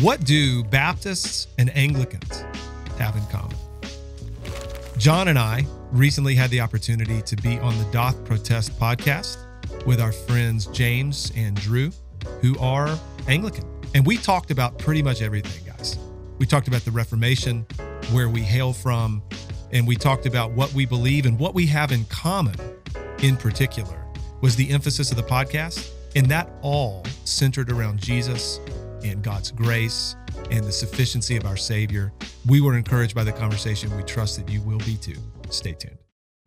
What do Baptists and Anglicans have in common? Jon and I recently had the opportunity to be on the Doth Protest podcast with our friends James and Drew, who are Anglican. And we talked about pretty much everything, guys. We talked about the Reformation, where we hail from, and we talked about what we believe and what we have in common in particular was the emphasis of the podcast. And that all centered around Jesus and God's grace and the sufficiency of our Savior. We were encouraged by the conversation. We trust that you will be too. Stay tuned.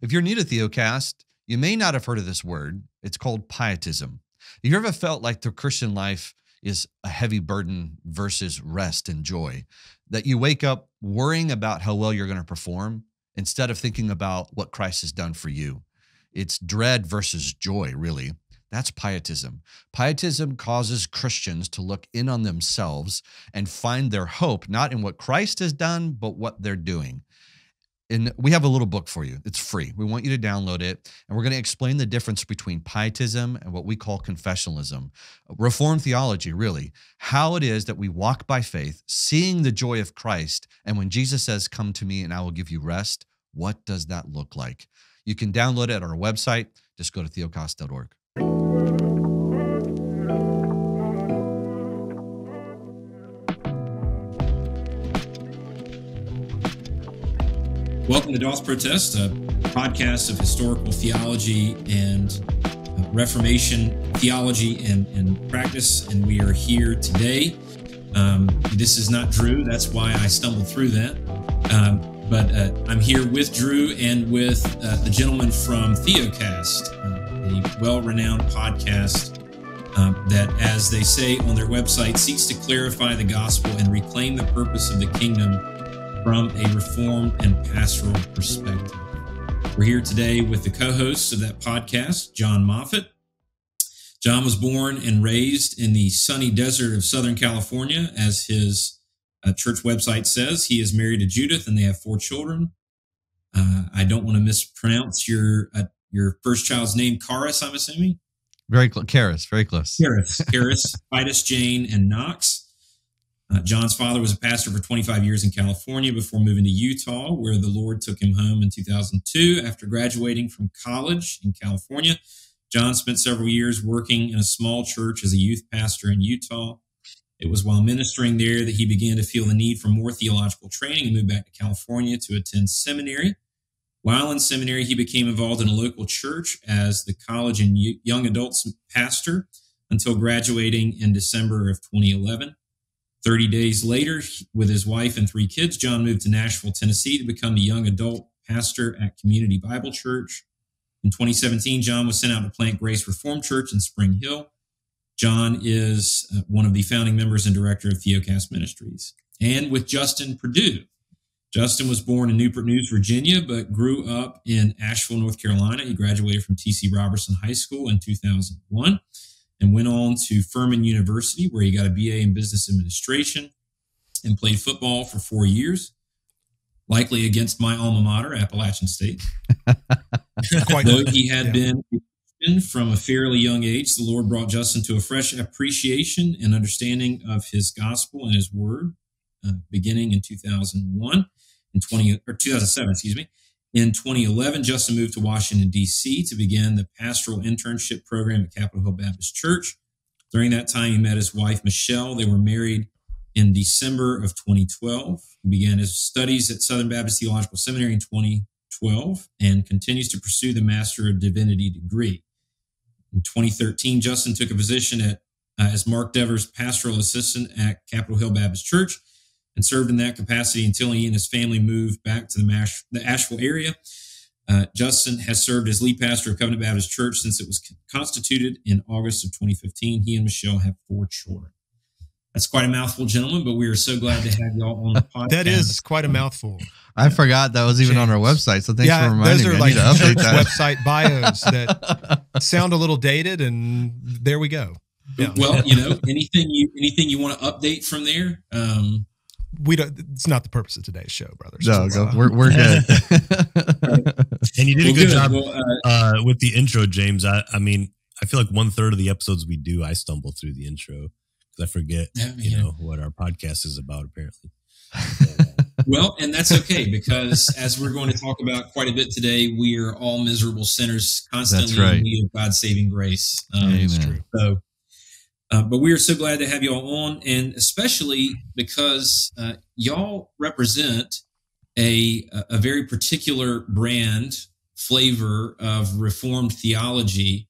If you're new to Theocast, you may not have heard of this word. It's called pietism. Have you ever felt like the Christian life is a heavy burden versus rest and joy? That you wake up worrying about how well you're going to perform instead of thinking about what Christ has done for you. It's dread versus joy, really. That's pietism. Pietism causes Christians to look in on themselves and find their hope not in what Christ has done, but what they're doing. And we have a little book for you. It's free. We want you to download it. And we're going to explain the difference between pietism and what we call confessionalism, reformed theology, really. How it is that we walk by faith, seeing the joy of Christ. And when Jesus says, Come to me and I will give you rest, what does that look like? You can download it at our website. Just go to theocast.org. Welcome to Doth Protest, a podcast of historical theology and uh, Reformation theology and, and practice. And we are here today. Um, this is not Drew. That's why I stumbled through that. Um, but uh, I'm here with Drew and with uh, the gentleman from Theocast, uh, a well renowned podcast um, that, as they say on their website, seeks to clarify the gospel and reclaim the purpose of the kingdom from a reformed and pastoral perspective. We're here today with the co hosts of that podcast, Jon Moffitt. Jon was born and raised in the sunny desert of Southern California, as his uh, church website says. He is married to Judith and they have four children. Uh, I don't want to mispronounce your uh, your first child's name, Karis, I'm assuming. Very close. Karis, very close. Karis, Karis, Titus, Jane, and Knox. Uh, Jon's father was a pastor for 25 years in California before moving to Utah, where the Lord took him home in 2002 after graduating from college in California. Jon spent several years working in a small church as a youth pastor in Utah. It was while ministering there that he began to feel the need for more theological training and moved back to California to attend seminary. While in seminary, he became involved in a local church as the college and young adults pastor until graduating in December of 2011. 30 days later, with his wife and three kids, Jon moved to Nashville, Tennessee to become the young adult pastor at Community Bible Church. In 2017, Jon was sent out to plant Grace Reformed Church in Spring Hill. Jon is uh, one of the founding members and director of Theocast Ministries. And with Justin Perdue. Justin was born in Newport News, Virginia, but grew up in Asheville, North Carolina. He graduated from T.C. Robertson High School in 2001 and went on to Furman University, where he got a BA in business administration and played football for four years, likely against my alma mater, Appalachian State. Though he had yeah. been from a fairly young age, the Lord brought Justin to a fresh appreciation and understanding of his gospel and his word, uh, beginning in 2001 and 20 or 2007, excuse me. In 2011, Justin moved to Washington, D.C. to begin the pastoral internship program at Capitol Hill Baptist Church. During that time, he met his wife, Michelle. They were married in December of 2012. He began his studies at Southern Baptist Theological Seminary in 2012 and continues to pursue the Master of Divinity degree. In 2013, Justin took a position at uh, as Mark Dever's pastoral assistant at Capitol Hill Baptist Church and served in that capacity until he and his family moved back to the, Mash, the Asheville area. Uh, Justin has served as lead pastor of Covenant Baptist Church since it was constituted in August of 2015. He and Michelle have four children. That's quite a mouthful, gentlemen, but we are so glad to have y'all on the podcast. that is quite a mouthful. I forgot that was even James. on our website. So thanks yeah, for reminding those are me. Like I need to update that. website bios that sound a little dated, and there we go. Yeah. Well, you know, anything you anything you want to update from there, um, we don't. It's not the purpose of today's show, brothers. No, go, we're we're good. and you did a good, good. job uh, uh, with the intro, James. I, I mean, I feel like one third of the episodes we do, I stumble through the intro because I forget, yeah, you know, what our our podcast is about, apparently. well, and that's okay because as we're going to talk about quite a bit today, we are all miserable sinners, constantly right. in need of God's saving grace. Um, Amen. So, uh, but we are so glad to have y'all on, and especially because uh, y'all represent a a very particular brand flavor of Reformed theology,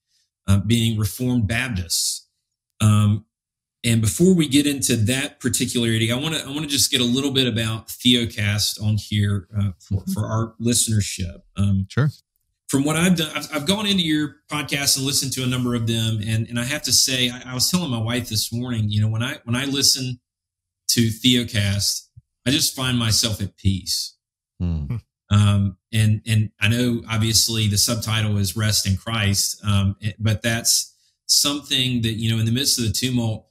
uh, being Reformed Baptists. Um, and before we get into that particularity, I want to I want to just get a little bit about Theocast on here uh, for mm-hmm. for our listenership. Um, sure. From what I've done, I've, I've, gone into your podcast and listened to a number of them, and and I have to say, I, I was telling my wife this morning, you know, when I when I listen to Theocast, I just find myself at peace. Mm. Um, and and I know obviously the subtitle is "Rest in Christ," um, but that's something that you know in the midst of the tumult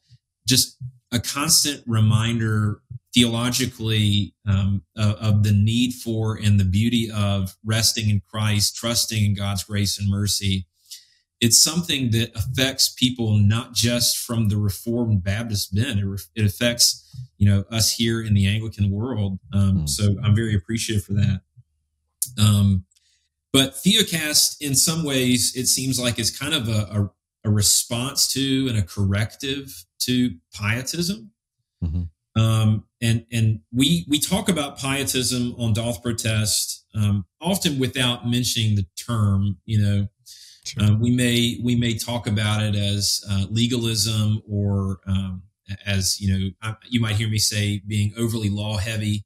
just a constant reminder theologically um, of, of, the need for and the beauty of resting in Christ, trusting in God's grace and mercy. It's something that affects people not just from the Reformed Baptist bent. It, it affects, you know, us here in the Anglican world. Um, mm. So I'm very appreciative for that. Um, but Theocast, in some ways, it seems like it's kind of a, a, a response to and a corrective to pietism. Mm-hmm. Um, and and we we talk about pietism on Doth Protest um, often without mentioning the term. You know, sure. uh, we may we may talk about it as uh, legalism or um, as you know I, you might hear me say being overly law heavy,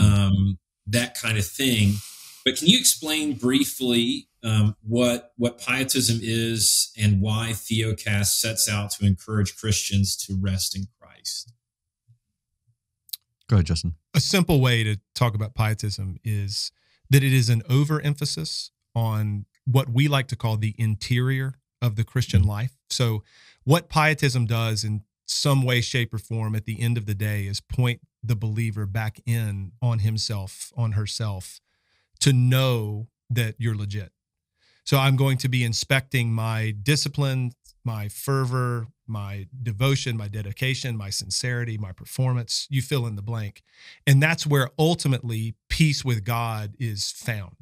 um, that kind of thing. But can you explain briefly um, what what pietism is and why Theocast sets out to encourage Christians to rest in Christ. Go ahead, Justin. A simple way to talk about pietism is that it is an overemphasis on what we like to call the interior of the Christian mm-hmm. life. So, what pietism does in some way, shape, or form at the end of the day is point the believer back in on himself, on herself, to know that you're legit so I'm going to be inspecting my discipline, my fervor, my devotion, my dedication, my sincerity, my performance. You fill in the blank. And that's where ultimately peace with God is found.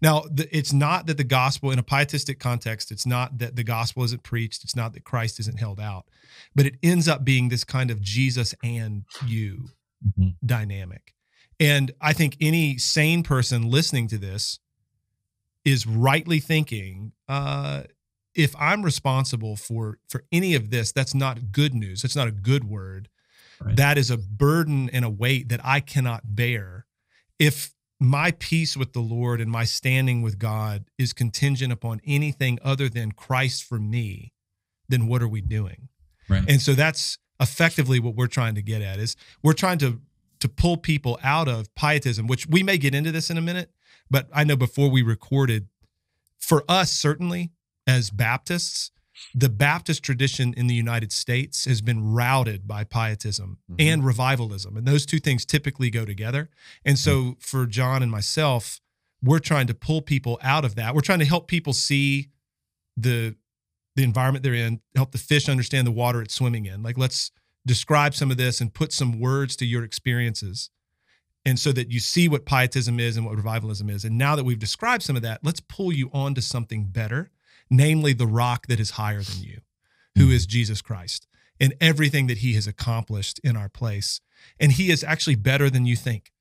Now, it's not that the gospel, in a pietistic context, it's not that the gospel isn't preached, it's not that Christ isn't held out, but it ends up being this kind of Jesus and you mm-hmm. dynamic. And I think any sane person listening to this is rightly thinking uh, if I'm responsible for for any of this, that's not good news. That's not a good word. Right. That is a burden and a weight that I cannot bear. If my peace with the Lord and my standing with God is contingent upon anything other than Christ for me, then what are we doing? Right. And so that's effectively what we're trying to get at is we're trying to to pull people out of pietism, which we may get into this in a minute, but I know before we recorded, for us, certainly as Baptists, the Baptist tradition in the United States has been routed by pietism mm-hmm. and revivalism. And those two things typically go together. And so mm-hmm. for Jon and myself, we're trying to pull people out of that. We're trying to help people see the the environment they're in, help the fish understand the water it's swimming in. Like let's describe some of this and put some words to your experiences and so that you see what pietism is and what revivalism is. And now that we've described some of that, let's pull you on to something better, namely the rock that is higher than you, who is Jesus Christ and everything that he has accomplished in our place. And he is actually better than you think.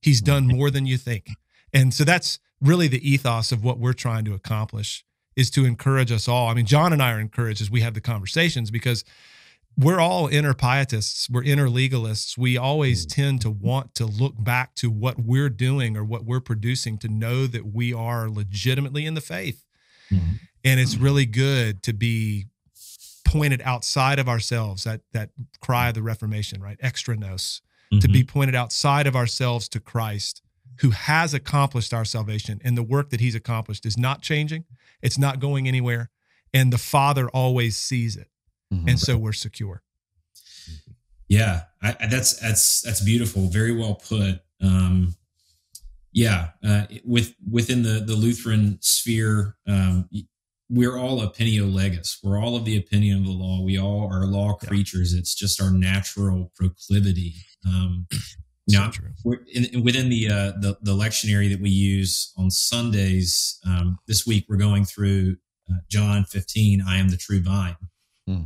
He's done more than you think. And so that's really the ethos of what we're trying to accomplish is to encourage us all. I mean, Jon and I are encouraged as we have the conversations because we're all inner pietists, we're inner legalists. We always mm. tend to want to look back to what we're doing or what we're producing to know that we are legitimately in the faith. Mm-hmm. And it's really good to be pointed outside of ourselves, that that cry of the Reformation, right? extra nos, mm-hmm. to be mm-hmm. pointed outside of ourselves to Christ, who has accomplished our salvation. And the work that he's accomplished is not changing, it's not going anywhere. And the Father always sees it mm-hmm. and so we're secure. Yeah, I, I, that's that's that's beautiful. Very well put. Um, yeah, uh, with within the the Lutheran sphere, um, we're all opinio legis. We're all of the opinion of the law. We all are law creatures. Yeah. It's just our natural proclivity. Um, you know, in, within the, uh, the, the lectionary that we use on Sundays, um, this week we're going through uh, John 15. I am the true vine. Hmm.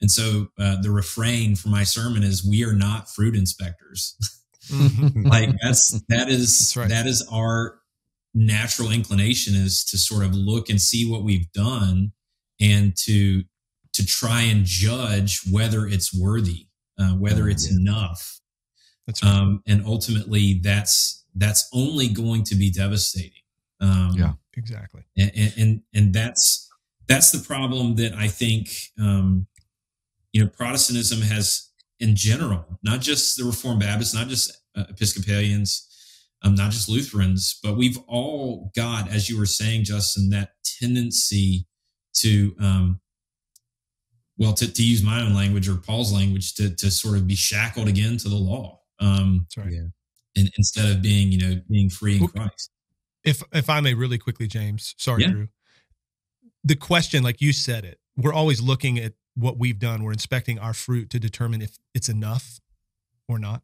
And so uh, the refrain for my sermon is, "We are not fruit inspectors." Like that's that is that's right. that is our natural inclination is to sort of look and see what we've done and to to try and judge whether it's worthy, uh, whether oh, it's yeah. enough. That's right. Um, and ultimately, that's that's only going to be devastating. Um, yeah, exactly. And, and and that's that's the problem that I think um, you know Protestantism has in general, not just the Reformed Baptists, not just uh, Episcopalians, um, not just Lutherans, but we've all got, as you were saying, Justin, that tendency to, um, well, to, to use my own language or Paul's language, to, to sort of be shackled again to the law. Um, That's right. Yeah. In, instead of being, you know, being free in Christ. If if I may, really quickly, James. Sorry, yeah. Drew. The question, like you said it, we're always looking at what we've done. We're inspecting our fruit to determine if it's enough or not.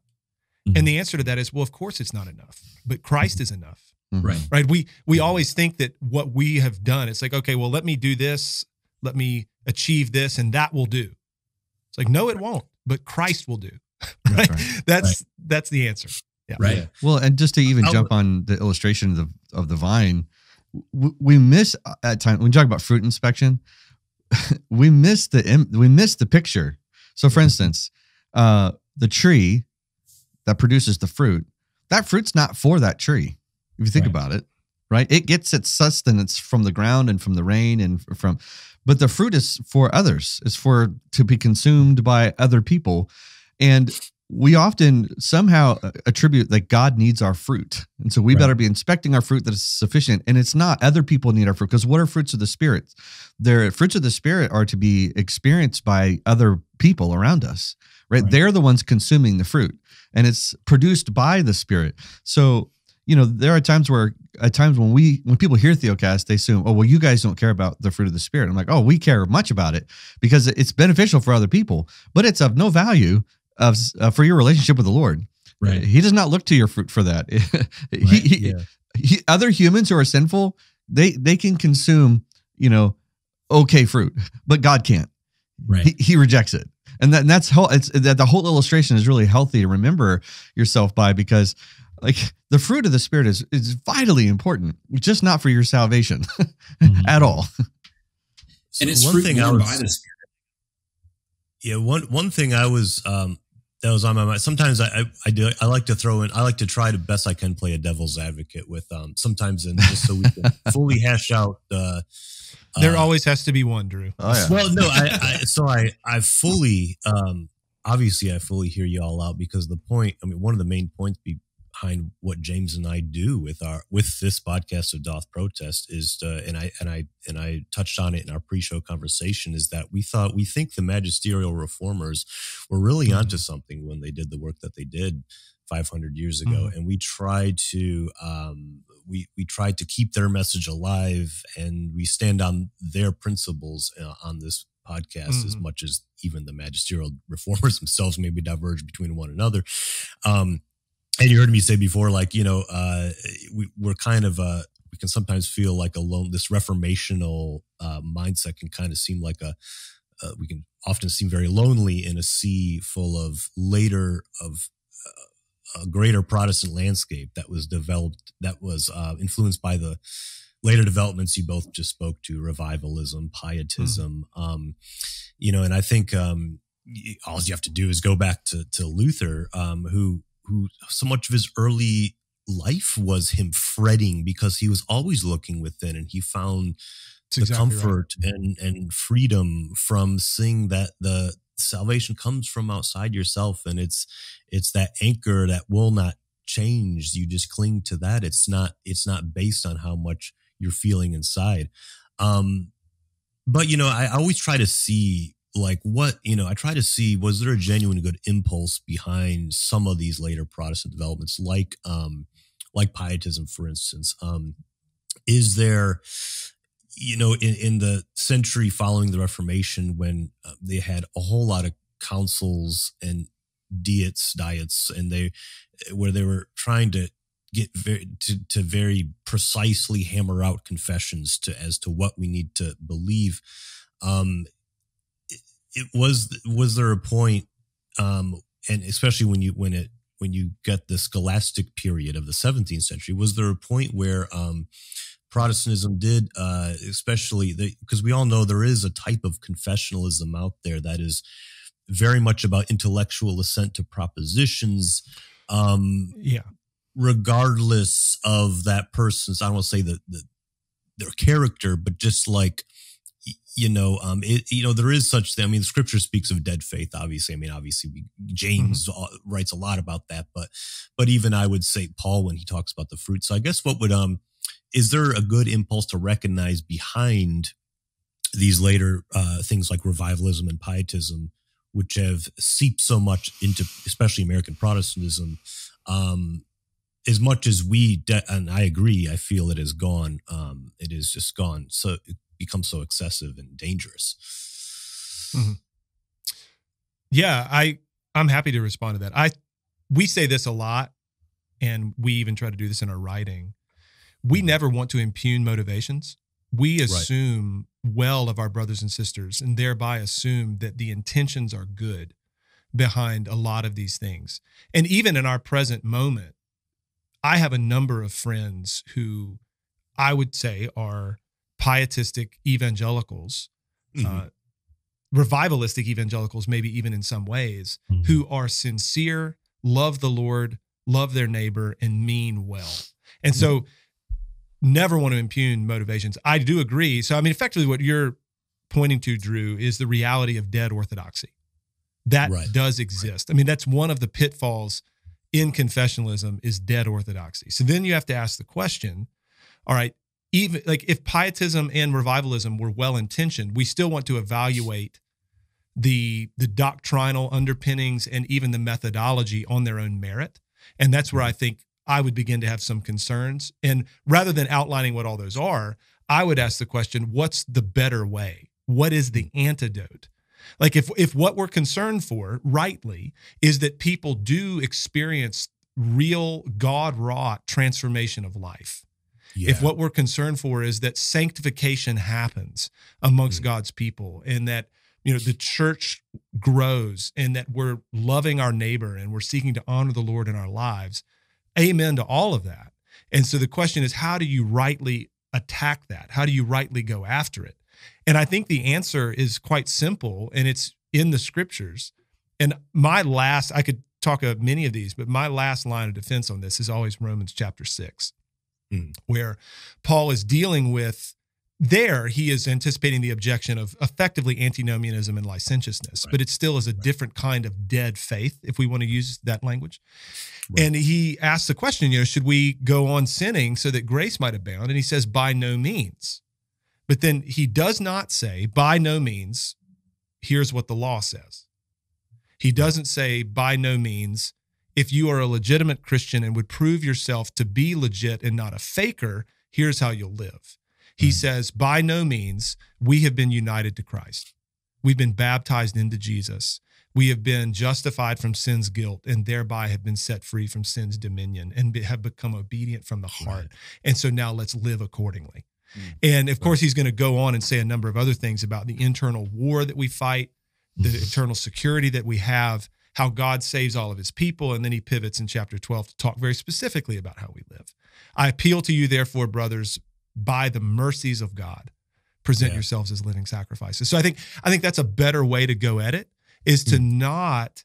Mm-hmm. And the answer to that is, well, of course it's not enough, but Christ is enough. Mm-hmm. Right. Right. We we always think that what we have done, it's like, okay, well, let me do this, let me achieve this, and that will do. It's like, no, it won't, but Christ will do. right. right. That's right. that's the answer. Yeah. Right. Yeah. Well, and just to even I'll, jump on the illustration of the of the vine, we miss uh, at times when we talk about fruit inspection, we miss the we miss the picture. So, for instance, uh, the tree that produces the fruit, that fruit's not for that tree. If you think right. about it, right? It gets its sustenance from the ground and from the rain and from, but the fruit is for others. It's for to be consumed by other people, and we often somehow uh, attribute that God needs our fruit. And so we right. better be inspecting our fruit that is sufficient. And it's not other people need our fruit because what are fruits of the spirit? Their fruits of the spirit are to be experienced by other people around us, right? right? They're the ones consuming the fruit and it's produced by the Spirit. So, you know, there are times where at times when we when people hear Theocast, they assume, oh, well, you guys don't care about the fruit of the Spirit. I'm like, oh, we care much about it because it's beneficial for other people, but it's of no value of uh, for your relationship with the Lord. Right. He does not look to your fruit for that. right. he, yeah. he, other humans who are sinful, they they can consume, you know, okay fruit, but God can't. Right. He, he rejects it and, that, and that's whole it's that the whole illustration is really healthy to remember yourself by because like the fruit of the spirit is is vitally important just not for your salvation mm-hmm. at all so and it's one thing I was, by the spirit yeah one one thing i was um that was on my mind sometimes i i, I do i like to throw in i like to try to best i can play a devil's advocate with um sometimes and just so we can fully hash out uh there uh, always has to be one, Drew. Oh, yeah. Well, no, I, I so I I fully um obviously I fully hear you all out because the point, I mean, one of the main points behind what James and I do with our with this podcast of Doth Protest is to, and I and I and I touched on it in our pre-show conversation is that we thought we think the magisterial reformers were really mm-hmm. onto something when they did the work that they did 500 years ago mm-hmm. and we tried to um, we we tried to keep their message alive and we stand on their principles uh, on this podcast mm-hmm. as much as even the magisterial reformers themselves maybe diverge between one another um, and you heard me say before like you know uh, we, we're kind of uh, we can sometimes feel like alone this reformational uh, mindset can kind of seem like a uh, we can often seem very lonely in a sea full of later of a greater Protestant landscape that was developed, that was uh, influenced by the later developments you both just spoke to, revivalism, pietism, mm. um, you know, and I think um, all you have to do is go back to, to Luther, um, who who so much of his early life was him fretting because he was always looking within, and he found That's the exactly comfort right. and and freedom from seeing that the salvation comes from outside yourself and it's it's that anchor that will not change. You just cling to that. It's not it's not based on how much you're feeling inside. Um but you know i always try to see like what you know i try to see was there a genuine good impulse behind some of these later protestant developments like um like pietism for instance? Um is there you know, in, in the century following the Reformation, when uh, they had a whole lot of councils and diets, diets, and they where they were trying to get very to, to very precisely hammer out confessions to as to what we need to believe. Um, it, it was was there a point, um, and especially when you when it when you get the scholastic period of the 17th century, was there a point where um, Protestantism did, uh, especially because we all know there is a type of confessionalism out there that is very much about intellectual assent to propositions. Um, yeah. Regardless of that person's, I don't want to say that the, their character, but just like, you know, um, it, you know, there is such thing. I mean, the scripture speaks of dead faith, obviously. I mean, obviously we, James mm-hmm. writes a lot about that, but, but even I would say Paul, when he talks about the fruit. So I guess what would, um, is there a good impulse to recognize behind these later uh, things like revivalism and pietism, which have seeped so much into, especially American Protestantism, um, as much as we, and I agree, I feel it has gone, um, it has just gone so it becomes so excessive and dangerous. Mm-hmm. Yeah, I I'm happy to respond to that. I we say this a lot, and we even try to do this in our writing we never want to impugn motivations. We assume right. well of our brothers and sisters and thereby assume that the intentions are good behind a lot of these things. And even in our present moment, I have a number of friends who I would say are pietistic evangelicals, mm-hmm. uh, revivalistic evangelicals, maybe even in some ways, mm-hmm. who are sincere, love the Lord, love their neighbor, and mean well. And mm-hmm. so never want to impugn motivations. I do agree. So, I mean, effectively, what you're pointing to, Drew, is the reality of dead orthodoxy. That right. does exist. I mean, that's one of the pitfalls in confessionalism is dead orthodoxy. So then you have to ask the question, all right, even like if pietism and revivalism were well intentioned, we still want to evaluate the the doctrinal underpinnings and even the methodology on their own merit. And that's where I think I would begin to have some concerns. And rather than outlining what all those are, I would ask the question, what's the better way? What is the antidote? Like if if what we're concerned for rightly is that people do experience real God wrought transformation of life. Yeah. If what we're concerned for is that sanctification happens amongst mm God's people and that you know the church grows and that we're loving our neighbor and we're seeking to honor the Lord in our lives, amen to all of that. And so the question is, how do you rightly attack that? How do you rightly go after it? And I think the answer is quite simple and it's in the scriptures. And my last, I could talk of many of these, but my last line of defense on this is always Romans chapter six, mm. where Paul is dealing with there he is anticipating the objection of effectively antinomianism and licentiousness, right. but it still is a right. different kind of dead faith, if we want to use that language. Right. And he asks the question, you know, should we go on sinning so that grace might abound? And he says, by no means. But then he does not say, by no means, here's what the law says. He doesn't say, by no means, if you are a legitimate Christian and would prove yourself to be legit and not a faker, here's how you'll live. He says, by no means, we have been united to Christ. We've been baptized into Jesus. We have been justified from sin's guilt and thereby have been set free from sin's dominion and have become obedient from the heart. Right. And so now let's live accordingly. Mm. And of course, he's going to go on and say a number of other things about the internal war that we fight, the mm-hmm. eternal security that we have, how God saves all of his people. And then he pivots in chapter 12 to talk very specifically about how we live. I appeal to you, therefore, brothers, by the mercies of God, present yeah. yourselves as living sacrifices. So I think I think that's a better way to go at it is to mm. not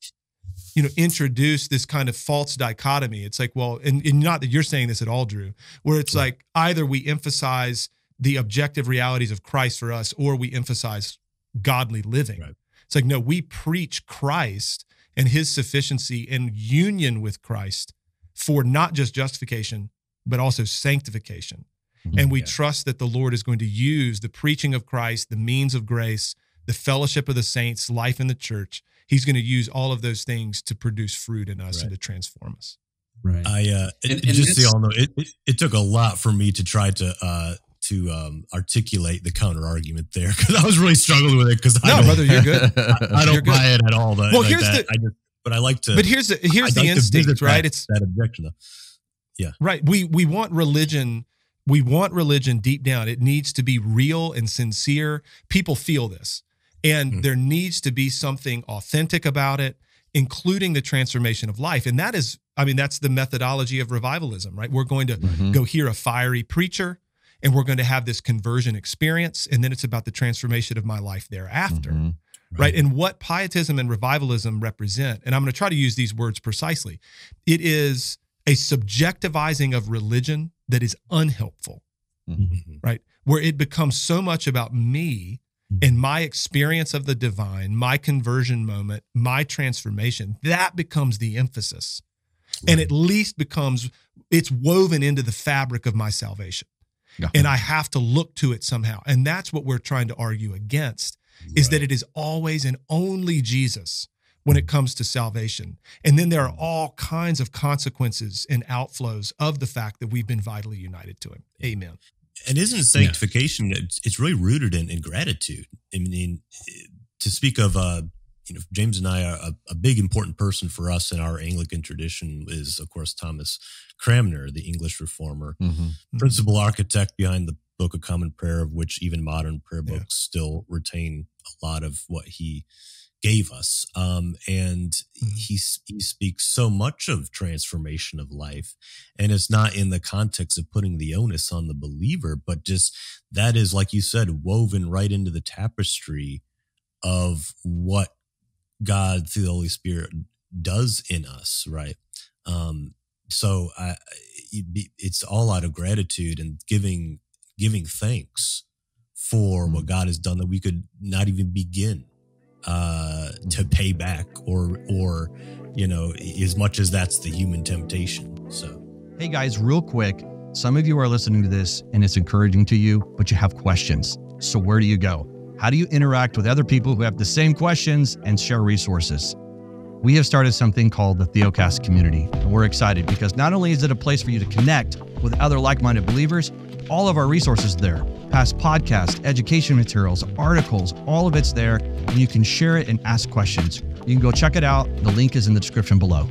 you know introduce this kind of false dichotomy. It's like, well, and, and not that you're saying this at all, Drew, where it's right. like either we emphasize the objective realities of Christ for us or we emphasize godly living. Right. It's like, no, we preach Christ and his sufficiency and union with Christ for not just justification, but also sanctification. Mm-hmm. And we yeah. trust that the Lord is going to use the preaching of Christ, the means of grace, the fellowship of the saints, life in the church. He's going to use all of those things to produce fruit in us right. and to transform us. Right. I uh, and, and just so y'all know, it, it, it took a lot for me to try to uh to um, articulate the counter argument there because I was really struggling with it because no, I don't, brother, you're good. I, I don't buy it at all. That, well, like here's that. the. I just, but I like to. But here's the here's I'd the like instinct, right? That, it's that objection. Though. Yeah. Right. We we want religion. We want religion deep down. It needs to be real and sincere. People feel this, and mm-hmm. there needs to be something authentic about it, including the transformation of life. And that is, I mean, that's the methodology of revivalism, right? We're going to mm-hmm. go hear a fiery preacher and we're going to have this conversion experience and then it's about the transformation of my life thereafter mm-hmm. right. right. and what pietism and revivalism represent and i'm going to try to use these words precisely it is a subjectivizing of religion that is unhelpful mm-hmm. right where it becomes so much about me mm-hmm. and my experience of the divine my conversion moment my transformation that becomes the emphasis right. and at least becomes it's woven into the fabric of my salvation and I have to look to it somehow. And that's what we're trying to argue against right. is that it is always and only Jesus when it comes to salvation. And then there are all kinds of consequences and outflows of the fact that we've been vitally united to him. Amen. And isn't sanctification, yeah. it's, it's really rooted in, in gratitude. I mean, to speak of uh, you know, James and I are a, a, big important person for us in our Anglican tradition is, of course, Thomas Cranmer, the English reformer, mm-hmm. mm-hmm. principal architect behind the Book of Common Prayer, of which even modern prayer books yeah. still retain a lot of what he gave us. Um, and mm-hmm. he, he speaks so much of transformation of life. And it's not in the context of putting the onus on the believer, but just that is, like you said, woven right into the tapestry of what God through the Holy Spirit does in us, right? Um, so I, it's all out of gratitude and giving giving thanks for what mm. God has done that we could not even begin uh, to pay back, or or you know, as much as that's the human temptation. So, hey guys, real quick, some of you are listening to this and it's encouraging to you, but you have questions. So where do you go? How do you interact with other people who have the same questions and share resources? We have started something called the Theocast community, and we're excited because not only is it a place for you to connect with other like minded believers, all of our resources there past podcasts, education materials, articles, all of it's there, and you can share it and ask questions. You can go check it out. The link is in the description below.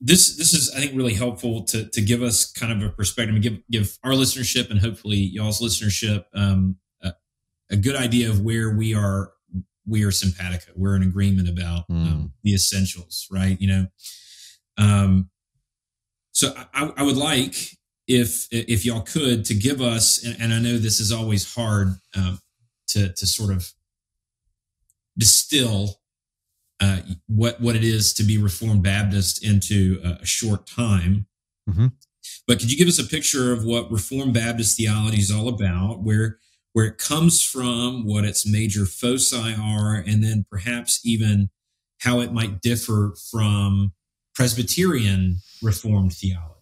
This this is I think really helpful to to give us kind of a perspective and give give our listenership and hopefully y'all's listenership um, a good idea of where we are we are simpatico we're in agreement about mm. um, the essentials right you know um so I, I, would like if if y'all could to give us and, and i know this is always hard um, to to sort of distill uh, what what it is to be reformed baptist into a, a short time mm-hmm. but could you give us a picture of what reformed baptist theology is all about where where it comes from, what its major foci are, and then perhaps even how it might differ from Presbyterian Reformed theology.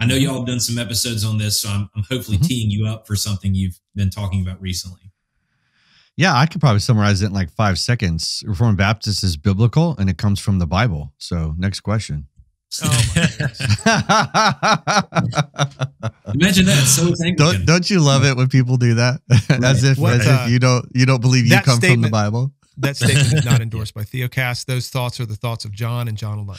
I know y'all have done some episodes on this, so I'm, I'm hopefully mm-hmm. teeing you up for something you've been talking about recently. Yeah, I could probably summarize it in like five seconds. Reformed Baptist is biblical and it comes from the Bible. So, next question. Oh my goodness. Imagine that. So don't, don't you love it when people do that? Right. as if what, as uh, if you don't you don't believe you come from the Bible. That statement is not endorsed by Theocast. Those thoughts are the thoughts of Jon and Jon alone.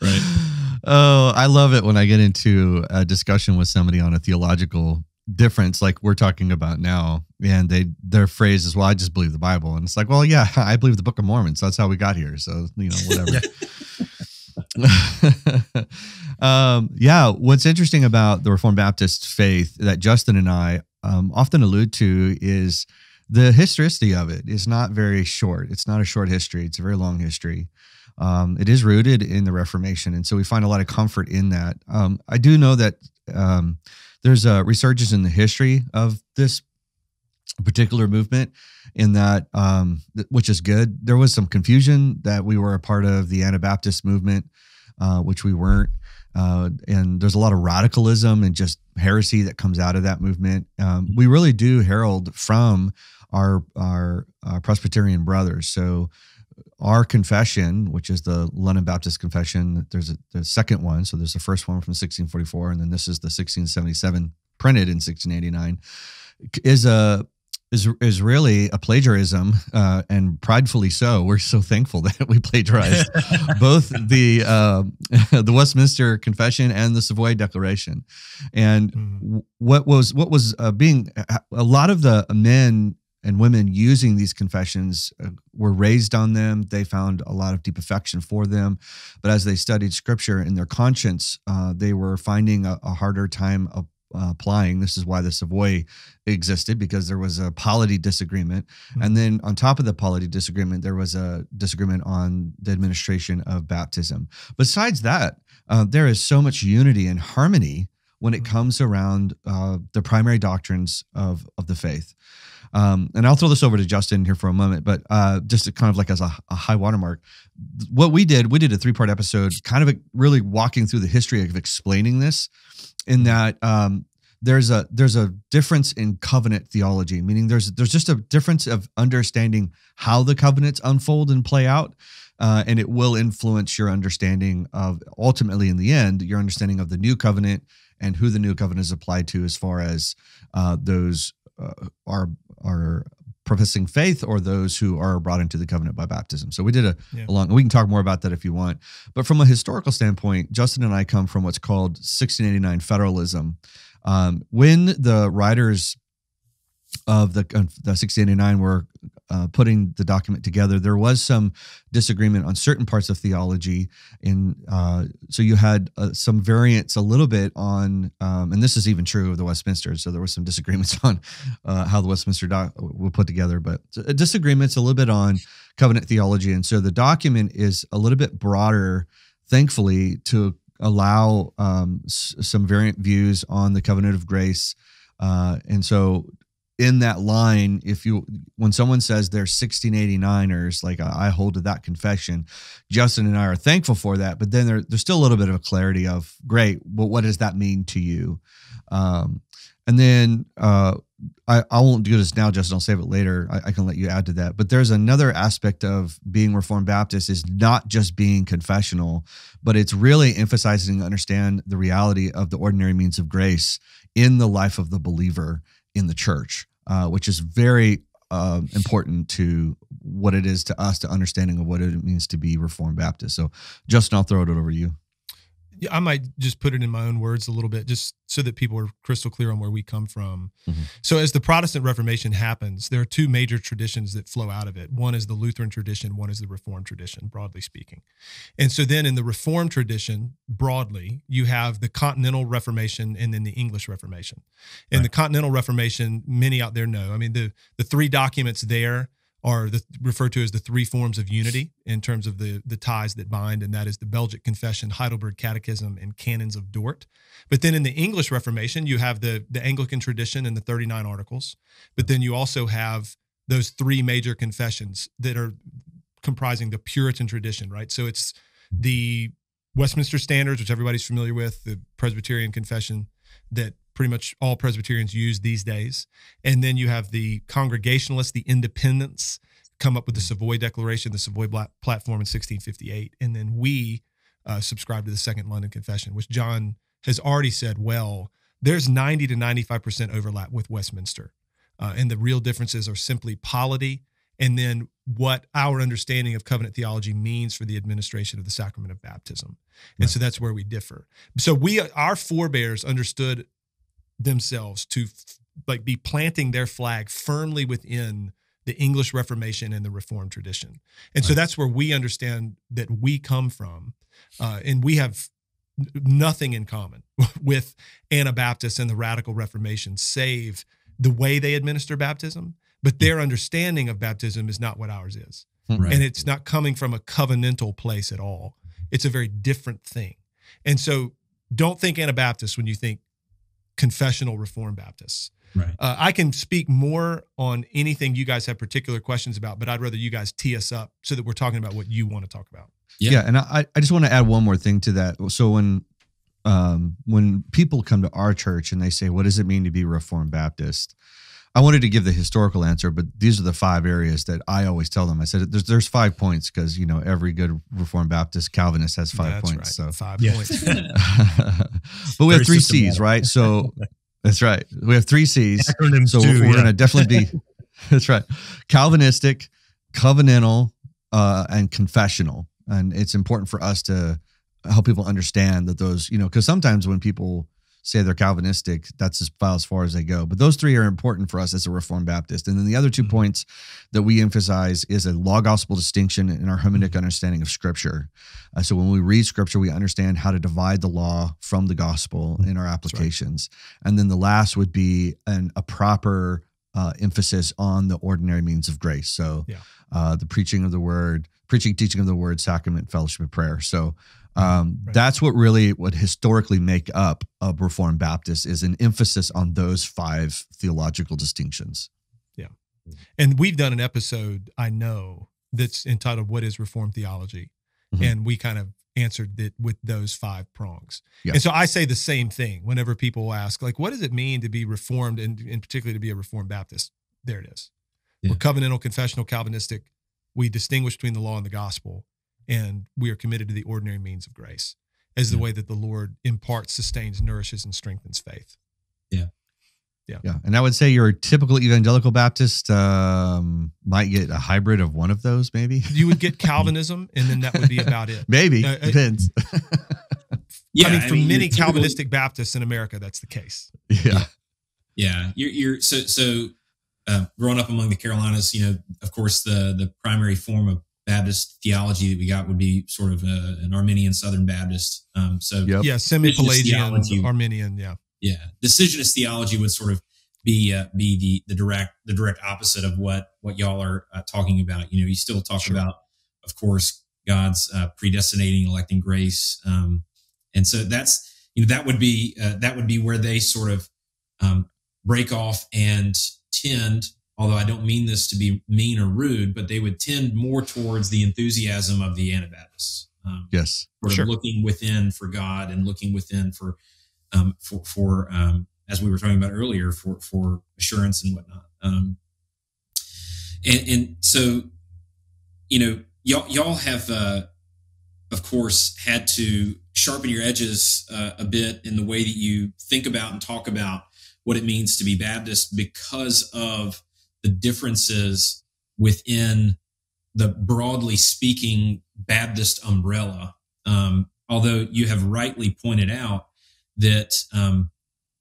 right. Oh, I love it when I get into a discussion with somebody on a theological difference like we're talking about now and they their phrase is well i just believe the bible and it's like well yeah i believe the book of mormon so that's how we got here so you know whatever. Um, yeah what's interesting about the reformed baptist faith that justin and i um, often allude to is the historicity of it is not very short. It's not a short history. It's a very long history um, it is rooted in the reformation and so we find a lot of comfort in that. Um, i do know that um, there's a resurgence in the history of this particular movement in that um, which is good. There was some confusion that we were a part of the anabaptist movement uh, which we weren't uh, and there's a lot of radicalism and just heresy that comes out of that movement. Um, we really do herald from our, our, our presbyterian brothers. So our confession, which is the London Baptist Confession, there's a, the second one. So there's the first one from 1644, and then this is the 1677 printed in 1689. Is a is is really a plagiarism, uh, and pridefully so. We're so thankful that we plagiarized both the uh, the Westminster Confession and the Savoy Declaration. And mm-hmm. what was what was uh, being a lot of the men and women using these confessions uh, were raised on them. They found a lot of deep affection for them, but as they studied Scripture in their conscience, uh, they were finding a, a harder time of uh, applying. This is why the Savoy existed because there was a polity disagreement. Mm-hmm. And then on top of the polity disagreement, there was a disagreement on the administration of baptism. Besides that, uh, there is so much unity and harmony when it mm-hmm. comes around uh, the primary doctrines of, of the faith. Um, and I'll throw this over to Justin here for a moment, but uh, just to kind of like as a, a high watermark, what we did, we did a three part episode, kind of really walking through the history of explaining this in that um, there's a there's a difference in covenant theology, meaning there's there's just a difference of understanding how the covenants unfold and play out. Uh, and it will influence your understanding of ultimately in the end your understanding of the new covenant and who the new covenant is applied to as far as uh, those uh, are are professing faith or those who are brought into the covenant by baptism. So we did a, yeah. a long, we can talk more about that if you want. But from a historical standpoint, Justin and I come from what's called 1689 federalism. Um, when the writers of the, uh, the 1689 were uh, putting the document together, there was some disagreement on certain parts of theology. And uh, so you had uh, some variants a little bit on, um, and this is even true of the Westminster. So there were some disagreements on uh, how the Westminster doc were put together, but disagreements a little bit on covenant theology. And so the document is a little bit broader, thankfully, to allow um, s- some variant views on the covenant of grace. Uh, and so in that line if you when someone says they're 1689ers like i hold to that confession. Justin and i are thankful for that but then there, there's still a little bit of a clarity of great but what does that mean to you? Um, and then uh, I, I won't do this now justin i'll save it later. I, I can let you add to that. But there's another aspect of being reformed baptist is not just being confessional but it's really emphasizing and understand the reality of the ordinary means of grace in the life of the believer in the church uh, which is very uh, important to what it is to us, to understanding of what it means to be Reformed Baptist. So, Justin, I'll throw it over to you. I might just put it in my own words a little bit, just so that people are crystal clear on where we come from. Mm-hmm. So, as the Protestant Reformation happens, there are two major traditions that flow out of it. One is the Lutheran tradition, one is the Reformed tradition, broadly speaking. And so, then in the Reformed tradition, broadly, you have the Continental Reformation and then the English Reformation. And right. the Continental Reformation, many out there know. I mean, the the three documents there are the, referred to as the three forms of unity in terms of the, the ties that bind, and that is the Belgic Confession, Heidelberg Catechism, and Canons of Dort. But then in the English Reformation, you have the, the Anglican tradition and the 39 Articles. But then you also have those three major confessions that are comprising the Puritan tradition, right? So it's the Westminster Standards, which everybody's familiar with, the Presbyterian Confession that pretty much all Presbyterians use these days. And then you have the Congregationalists, the Independents, come up with the. Savoy Declaration, the Savoy Platform in 1658. And then we uh, subscribe to the Second London Confession, which Jon has already said, well, there's 90 to 95% overlap with Westminster. Uh, and the real differences are simply polity and then what our understanding of covenant theology means for the administration of the sacrament of baptism. And right. so that's where we differ. So we our forebears understood themselves to like be planting their flag firmly within the English Reformation and the Reformed tradition. And right. so that's where we understand that we come from. Uh, and we have nothing in common with Anabaptists and the Radical Reformation, save the way they administer baptism. But their understanding of baptism is not what ours is. Right. And it's not coming from a covenantal place at all. It's a very different thing. And so don't think Anabaptists when you think confessional Reformed Baptists. Right. Uh, I can speak more on anything you guys have particular questions about, but I'd rather you guys tee us up so that we're talking about what you want to talk about. Yeah, yeah and I, I just want to add one more thing to that. So when um, when people come to our church and they say, "What does it mean to be Reformed Baptist?" I wanted to give the historical answer, but these are the five areas that I always tell them. I said there's there's five points because you know every good Reformed Baptist Calvinist has five That's points. right. So, five Yeah. points. but we have three C's, right? So that's right. We have three C's. Acronyms So too, we're yeah. going to definitely be. that's right. Calvinistic, covenantal, uh, and confessional, and it's important for us to help people understand that those, you know, because sometimes when people say they're Calvinistic, that's as far as far as they go. But those three are important for us as a Reformed Baptist. And then the other 2 Mhm. points that we emphasize is a law gospel distinction in our hermeneutic understanding of Scripture. Uh, so when we read Scripture, we understand how to divide the law from the gospel in our applications. And then the last would be an, a proper uh, emphasis on the ordinary means of grace. So Yeah. uh, the preaching of the word, preaching, teaching of the word, sacrament, fellowship, and prayer. So um, Right. that's what really would historically make up a Reformed Baptist is an emphasis on those five theological distinctions. Yeah, and we've done an episode, I know, that's entitled What is Reformed Theology? Mhm. And we kind of answered it with those five prongs. Yeah. And so I say the same thing whenever people ask, like, what does it mean to be Reformed and in particularly to be a Reformed Baptist? There it is. Yeah. We're covenantal, confessional, Calvinistic. We distinguish between the law and the gospel, and we are committed to the ordinary means of grace as the Yeah. way that the Lord imparts, sustains, nourishes, and strengthens faith. Yeah. Yeah. Yeah. And I would say your typical evangelical Baptist um, might get a hybrid of one of those, maybe. You would get Calvinism, and then that would be about it. Maybe. Uh, uh, Depends. Yeah, I mean, for your many typical- Calvinistic Baptists in America, that's the case. yeah. Yeah, you're, you're so so. Uh, growing up among the Carolinas, you know, of course, the the primary form of Baptist theology that we got would be sort of a, an Arminian Southern Baptist. Um, so Yep. Yeah, semi-Pelagian, theology. Arminian. Yeah, yeah, decisionist theology would sort of be uh, be the the direct the direct opposite of what what y'all are uh, talking about. You know, you still talk Sure. about, of course, God's uh, predestinating, electing grace, um, and so that's you know that would be uh, that would be where they sort of um, break off and tend. Although I don't mean this to be mean or rude, but they would tend more towards the enthusiasm of the Anabaptists. Um, Yes. sort Sure. looking within for God and looking within for um, for for um, as we were talking about earlier for for assurance and whatnot. Um, and and so you know y'all y'all have uh, of course had to sharpen your edges uh, a bit in the way that you think about and talk about what it means to be Baptist because of the differences within the broadly speaking Baptist umbrella. Um, although you have rightly pointed out that um,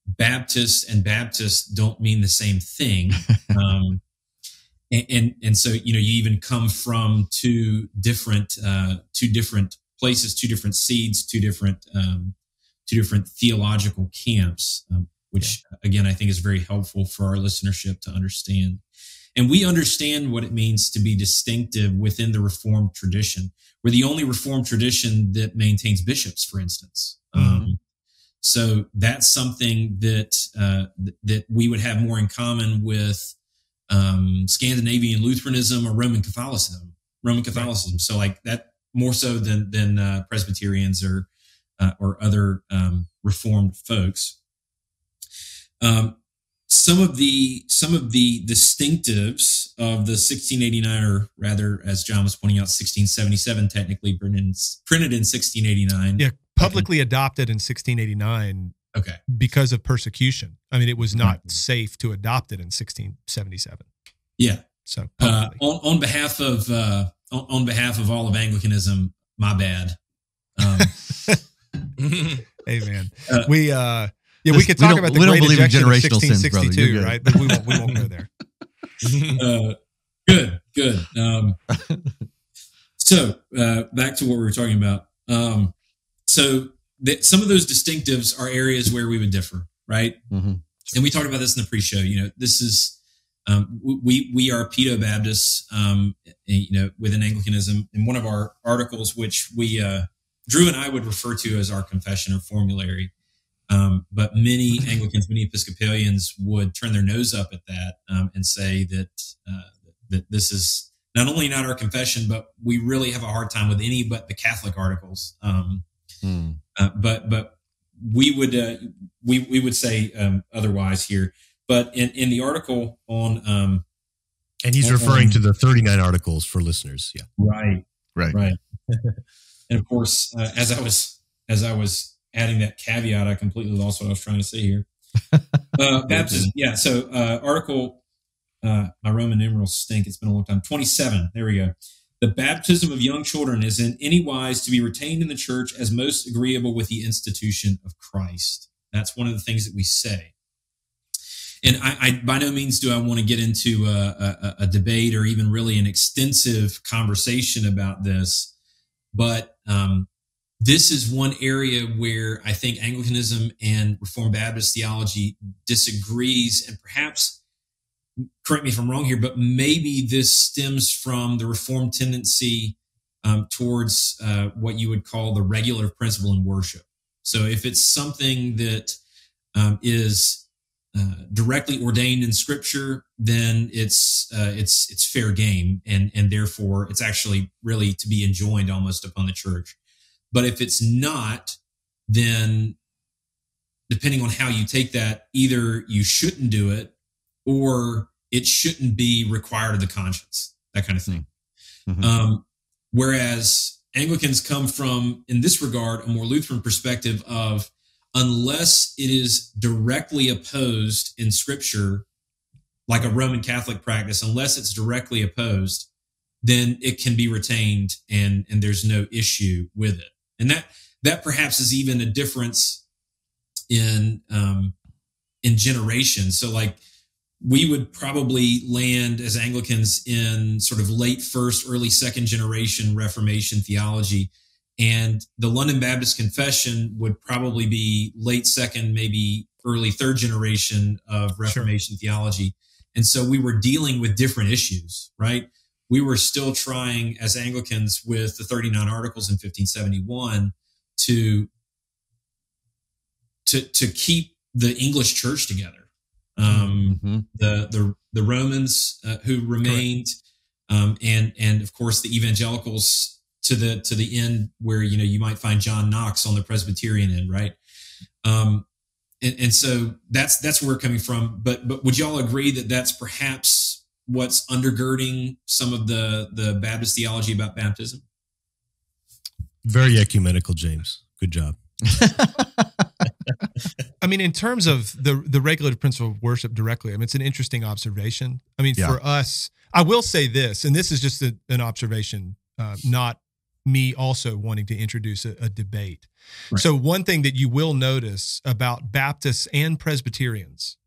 Baptist and Baptist don't mean the same thing. Um, and, and and so you know you even come from two different uh, two different places, two different seeds, two different um, two different theological camps, um, which again I think is very helpful for our listenership to understand. And we understand what it means to be distinctive within the Reformed tradition. We're the only Reformed tradition that maintains bishops, for instance. Um, so that's something that uh, th- that we would have more in common with um, Scandinavian Lutheranism or Roman Catholicism. Roman Catholicism. So like that more so than than uh, Presbyterians or uh, or other um, Reformed folks. Um, some of the some of the distinctives of the 1689, or rather, as Jon was pointing out, 1677, technically printed in, printed in 1689. yeah. Publicly adopted in 1689 Okay. because of persecution. I mean, it was not Mhm. safe to adopt it in 1677. Yeah. So Uh, on, on behalf of uh, on, on behalf of all of Anglicanism, my bad. Um, hey man, uh, we uh, yeah, we could talk don't- about the we don't great believe ejection of generational sins, brother. 1662, good. right? But we won't, we won't go there. uh, good, good. Um, so uh, back to what we were talking about. Um, so that some of those distinctives are areas where we would differ, right? Mhm. And we talked about this in the pre-show. You know, this is um, we we are pedo Baptists, um, you know, within Anglicanism. In one of our articles, which we uh, Drew and I would refer to as our confession or formulary, um, but many Anglicans, many Episcopalians would turn their nose up at that um, and say that uh, that this is not only not our confession, but we really have a hard time with any but the Catholic articles. Um, Hmm. uh, but but we would uh, we we would say um, otherwise here. But in, in the article on, um, and he's referring to the 39 articles for listeners. Yeah. Right. Right. Right. and of course, uh, as I was as I was adding that caveat, I completely lost what I was trying to say here. Uh, baptism. Yeah. So uh, article, uh, my Roman numerals stink. It's been a long time. Twenty seven. There we go. The baptism of young children is in any wise to be retained in the church as most agreeable with the institution of Christ. That's one of the things that we say. And I, I by no means do I want to get into a, a, a, debate or even really an extensive conversation about this, but um, this is one area where I think Anglicanism and Reformed Baptist theology disagrees, and perhaps correct me if I'm wrong here, but maybe this stems from the Reformed tendency um, towards uh, what you would call the regulative principle in worship. So if it's something that um, is uh, directly ordained in Scripture, then it's uh, it's it's fair game, and and therefore it's actually really to be enjoined almost upon the church. But if it's not, then depending on how you take that, either you shouldn't do it or it shouldn't be required of the conscience, that kind of thing. Mm-hmm. Um, whereas Anglicans come from, in this regard, a more Lutheran perspective of unless it is directly opposed in scripture, like a Roman Catholic practice, unless it's directly opposed, then it can be retained and, and there's no issue with it. And that, that perhaps is even a difference in, um, in generations. So like, we would probably land as Anglicans in sort of late first, early second generation Reformation theology. And the London Baptist Confession would probably be late second, maybe early third generation of Reformation sure. theology. And so we were dealing with different issues, right? We were still trying as Anglicans with the 39 articles in 1571 to, to, to keep the English church together um, mm-hmm. the the the Romans uh, who remained, um, and and of course the evangelicals to the to the end where you know you might find John Knox on the Presbyterian end, right? Um, and, and so that's that's where we're coming from. But but would y'all agree that that's perhaps what's undergirding some of the the Baptist theology about baptism? Very ecumenical, James. Good job. I mean, in terms of the the regulative principle of worship directly, I mean, it's an interesting observation. I mean, yeah. for us, I will say this, and this is just a, an observation, uh, not me also wanting to introduce a, a debate. Right. So, one thing that you will notice about Baptists and Presbyterians,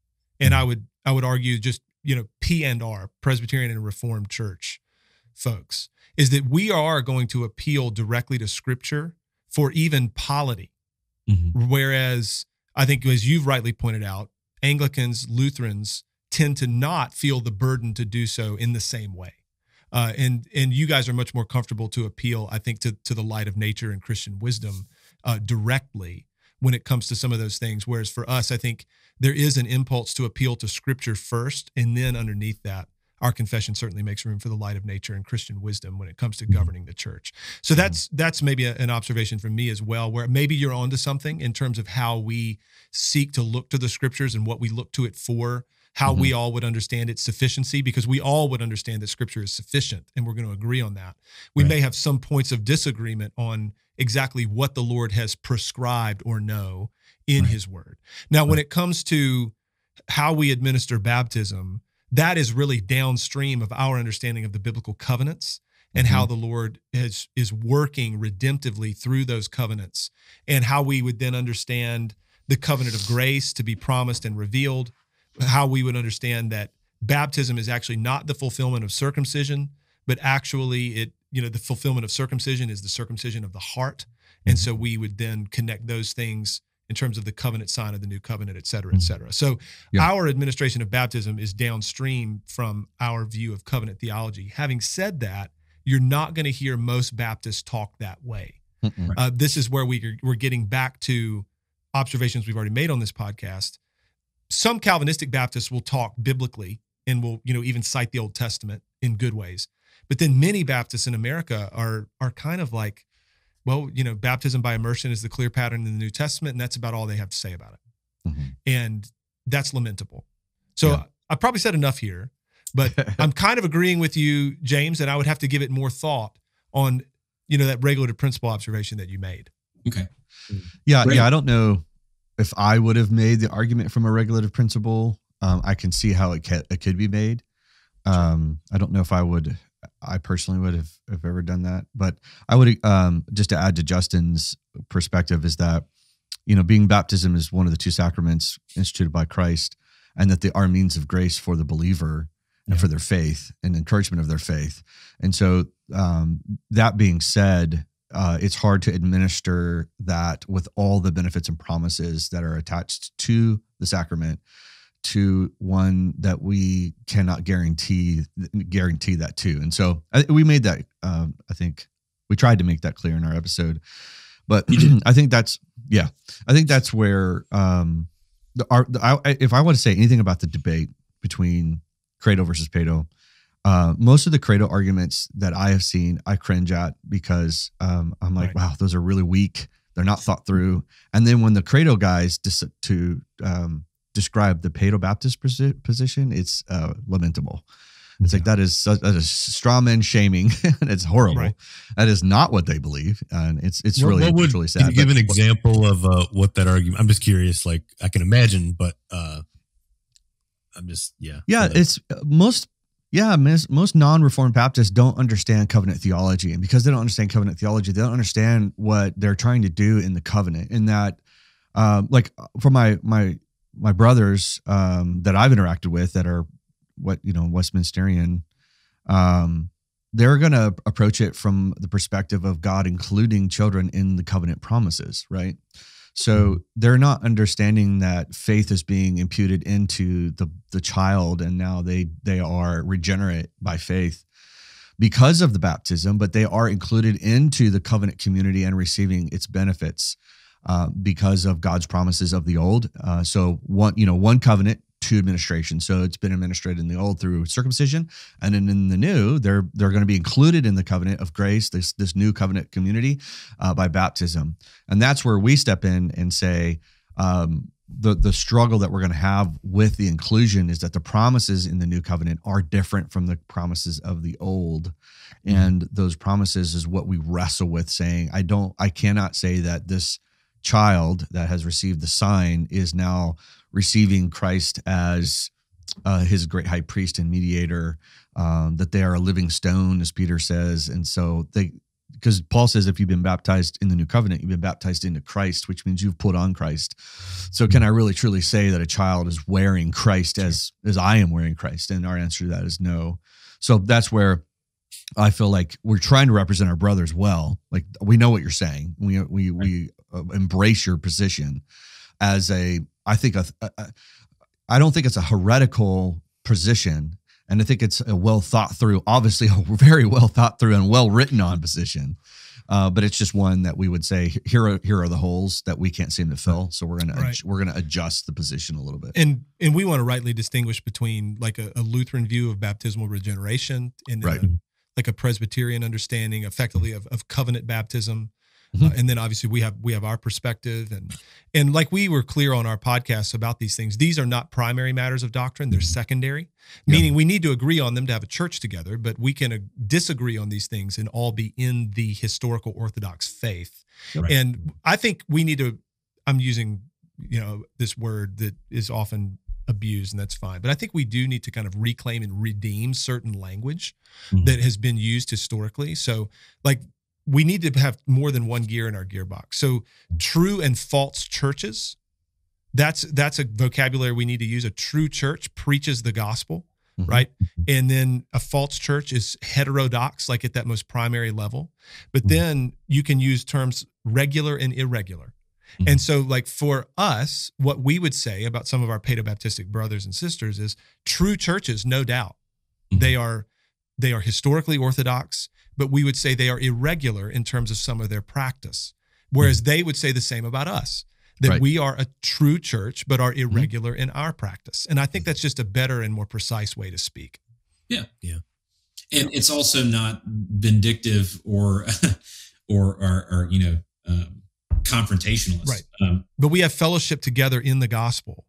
and I would I would argue just you know P and R, Presbyterian and Reformed Church folks, is that we are going to appeal directly to Scripture for even polity, mm-hmm. whereas I think, as you've rightly pointed out, Anglicans, Lutherans tend to not feel the burden to do so in the same way. Uh, and and you guys are much more comfortable to appeal, I think, to to the light of nature and Christian wisdom uh, directly when it comes to some of those things. Whereas for us, I think there is an impulse to appeal to Scripture first, and then underneath that, our confession certainly makes room for the light of nature and Christian wisdom when it comes to governing the church. So mm-hmm. that's that's maybe a, an observation from me as well, where maybe you're onto something in terms of how we seek to look to the scriptures and what we look to it for. How mm-hmm. we all would understand its sufficiency, because we all would understand that Scripture is sufficient, and we're going to agree on that. We right. may have some points of disagreement on exactly what the Lord has prescribed or no in right. His Word. Now, right. when it comes to how we administer baptism, that is really downstream of our understanding of the biblical covenants and mm-hmm. how the Lord is is working redemptively through those covenants and how we would then understand the covenant of grace to be promised and revealed how we would understand that baptism is actually not the fulfillment of circumcision but actually it you know the fulfillment of circumcision is the circumcision of the heart and mm-hmm. so we would then connect those things in terms of the covenant sign of the new covenant, et cetera, et mm-hmm. cetera. So yeah. our administration of baptism is downstream from our view of covenant theology. Having said that, you're not going to hear most Baptists talk that way. Uh, this is where we, we're getting back to observations we've already made on this podcast. Some Calvinistic Baptists will talk biblically and will, you know, even cite the Old Testament in good ways. But then many Baptists in America are are kind of like, well, you know, baptism by immersion is the clear pattern in the New Testament, and that's about all they have to say about it. Mm-hmm. And that's lamentable. So Yeah. I probably said enough here, but I'm kind of agreeing with you, James, and I would have to give it more thought on, you know, that regulative principle observation that you made. Okay. Yeah, Great. yeah. I don't know if I would have made the argument from a regulative principle. Um, I can see how it, ca- it could be made. Um, I don't know if I would. I personally would have, have ever done that, but I would. Um, just to add to Justin's perspective is that you know being baptism is one of the two sacraments instituted by Christ, and that they are means of grace for the believer and Yeah. for their faith and encouragement of their faith. And so, um, that being said, uh, it's hard to administer that with all the benefits and promises that are attached to the sacrament to one that we cannot guarantee guarantee that to and so I, we made that um, i think we tried to make that clear in our episode but i think that's yeah i think that's where um the, our, the, I, if i want to say anything about the debate between credo versus pedo uh, most of the credo arguments that I have seen, I cringe at because um, I'm like, Right. wow, those are really weak. They're not thought through. And then when the credo guys dis- to um, describe the pedo Baptist position, it's uh, lamentable. It's like that is that is straw man shaming, and it's horrible. Right. That is not what they believe, and it's it's What- really what would, it's really Can sad. you give But an example of uh, what that argument? I'm just curious. Like I can imagine, but uh, I'm just yeah. Yeah, it's uh, most yeah, most, non-reformed Baptists don't understand covenant theology, and because they don't understand covenant theology, they don't understand what they're trying to do in the covenant. In that, um, like for my my my brothers um, that I've interacted with that are what you know Westminsterian, um, they're going to approach it from the perspective of God including children in the covenant promises, right? So they're not understanding that faith is being imputed into the the child, and now they they are regenerate by faith because of the baptism, but they are included into the covenant community and receiving its benefits uh, because of God's promises of the old. Uh, so one you know one covenant, two administrations. So it's been administered in the old through circumcision, and then in the new, they're they're going to be included in the covenant of grace, this this new covenant community uh, by baptism and that's where we step in and say um, the the struggle that we're going to have with the inclusion is that the promises in the new covenant are different from the promises of the old and those promises is what we wrestle with saying i don't i cannot say that this child that has received the sign is now receiving christ as uh, his great high priest and mediator um, that they are a living stone as peter says and so they because Paul says if you've been baptized in the new covenant, you've been baptized into Christ, which means you've put on Christ. So can I really truly say that a child is wearing Christ as as I am wearing Christ? And our answer to that is no. So that's where I feel like we're trying to represent our brothers well. Like we know what you're saying. We we we embrace your position as a. I think a, a. I don't think it's a heretical position and I think it's a well thought through, obviously a very well thought through and well written on position. Uh, but it's just one that we would say here are here are the holes that we can't seem to fill. So we're gonna Right. we're gonna adjust the position a little bit. And and we want to rightly distinguish between like a, a Lutheran view of baptismal regeneration and Right. a, like a Presbyterian understanding, effectively of, of covenant baptism. Mhm. Uh, and then obviously we have we have our perspective and and like we were clear on our podcast about these things. These are not primary matters of doctrine; they're Mhm. secondary. Yeah. Meaning we need to agree on them to have a church together, but we can uh, disagree on these things and all be in the historical Orthodox faith. Right. And I think we need to. I'm using you know this word that is often abused, and that's fine. But I think we do need to kind of reclaim and redeem certain language Mhm. that has been used historically. So, like, we need to have more than one gear in our gearbox. So, true and false churches. That's that's a vocabulary we need to use. A true church preaches the gospel, Mhm. right? And then a false church is heterodox, like at that most primary level. But Mhm. then you can use terms regular and irregular. Mhm. And so, like for us, what we would say about some of our Paedobaptistic brothers and sisters is true churches, no doubt, Mhm. they are they are historically orthodox, but we would say they are irregular in terms of some of their practice. Whereas they would say the same about us that Right. we are a true church, but are irregular in our practice. And I think that's just a better and more precise way to speak. Yeah. Yeah. And it's also not vindictive or or or, or you know um, confrontationalist Right. um, But we have fellowship together in the gospel.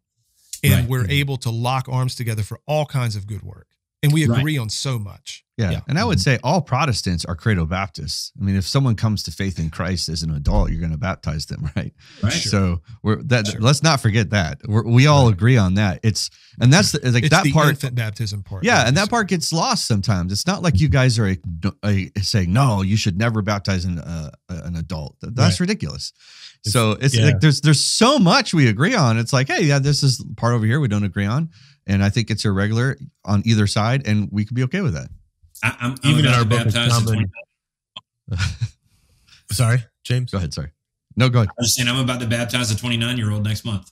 and Right. we're able to lock arms together for all kinds of good work. And we Right. agree on so much. Yeah. Yeah. And I would say all Protestants are credo Baptists. I mean, if someone comes to faith in Christ as an adult, you're going to baptize them, right? Right. So we're that. Sure. Let's not forget that. We're, we all agree on that. It's and that's the, like It's that the part. infant baptism part. Yeah, that and that part gets lost sometimes. It's not like you guys are uh, saying no, you should never baptize an uh, an adult. Th- That's ridiculous. It's- So it's yeah. like there's there's so much we agree on. It's like, hey, yeah, this is part over here we don't agree on, and I think it's irregular on either side, and we could be okay with that. I, I'm, I'm Even in our to book of baptize at common- 29. Sorry, James. Go ahead, sorry. No, go ahead. I was saying I'm about to baptize a 29 year old next month.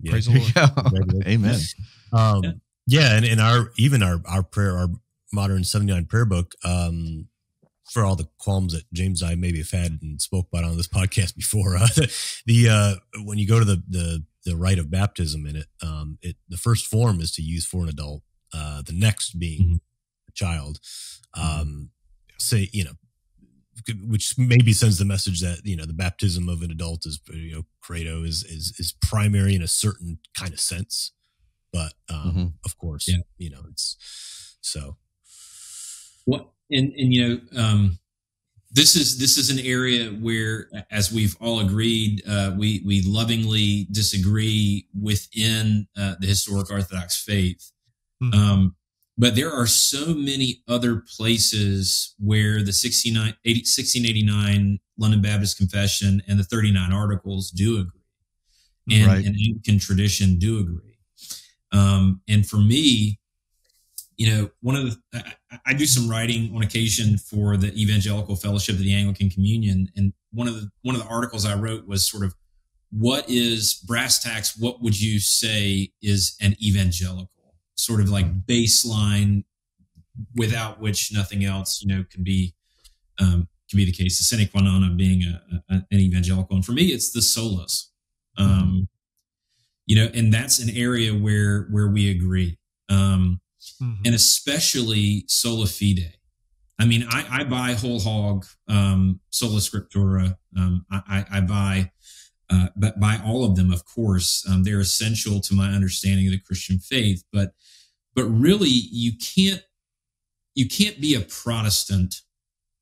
Yeah. Praise the Lord. Yeah. Amen. Um, Yeah. yeah. and in our even our our prayer, our modern seventy nine prayer book, um, for all the qualms that James and I maybe have had and spoke about on this podcast before, uh, the uh, when you go to the the the rite of baptism in it, um, it the first form is to use for an adult, uh, the next being Mhm. a child. Um, say you know. Which maybe sends the message that you know the baptism of an adult is you know credo is is is primary in a certain kind of sense, but um, Mhm. of course, Yeah. you know, it's so What and and you know, um, this is this is an area where, as we've all agreed, uh, we we lovingly disagree within uh, the historic Orthodox faith. Mhm. Um, but there are so many other places where the 69, 80, 1689 London Baptist Confession and the 39 Articles do agree. And, Right. and Anglican tradition do agree. Um, and for me, you know, one of the, I, I do some writing on occasion for the Evangelical Fellowship of the Anglican Communion. And one of the, one of the articles I wrote was sort of, what is brass tacks? What would you say is an evangelical? Sort of like baseline without which nothing else, you know, can be, um, can be the case. The sine qua non of being a, a, an evangelical. And for me, it's the solas. Um, you know, and that's an area where, where we agree. Um, Mhm. and especially sola fide. I mean, I, I buy whole hog um, sola scriptura. Um, I, I, I buy, uh, but buy all of them. Of course, um, they're essential to my understanding of the Christian faith. But, but really, you can't, you can't be a Protestant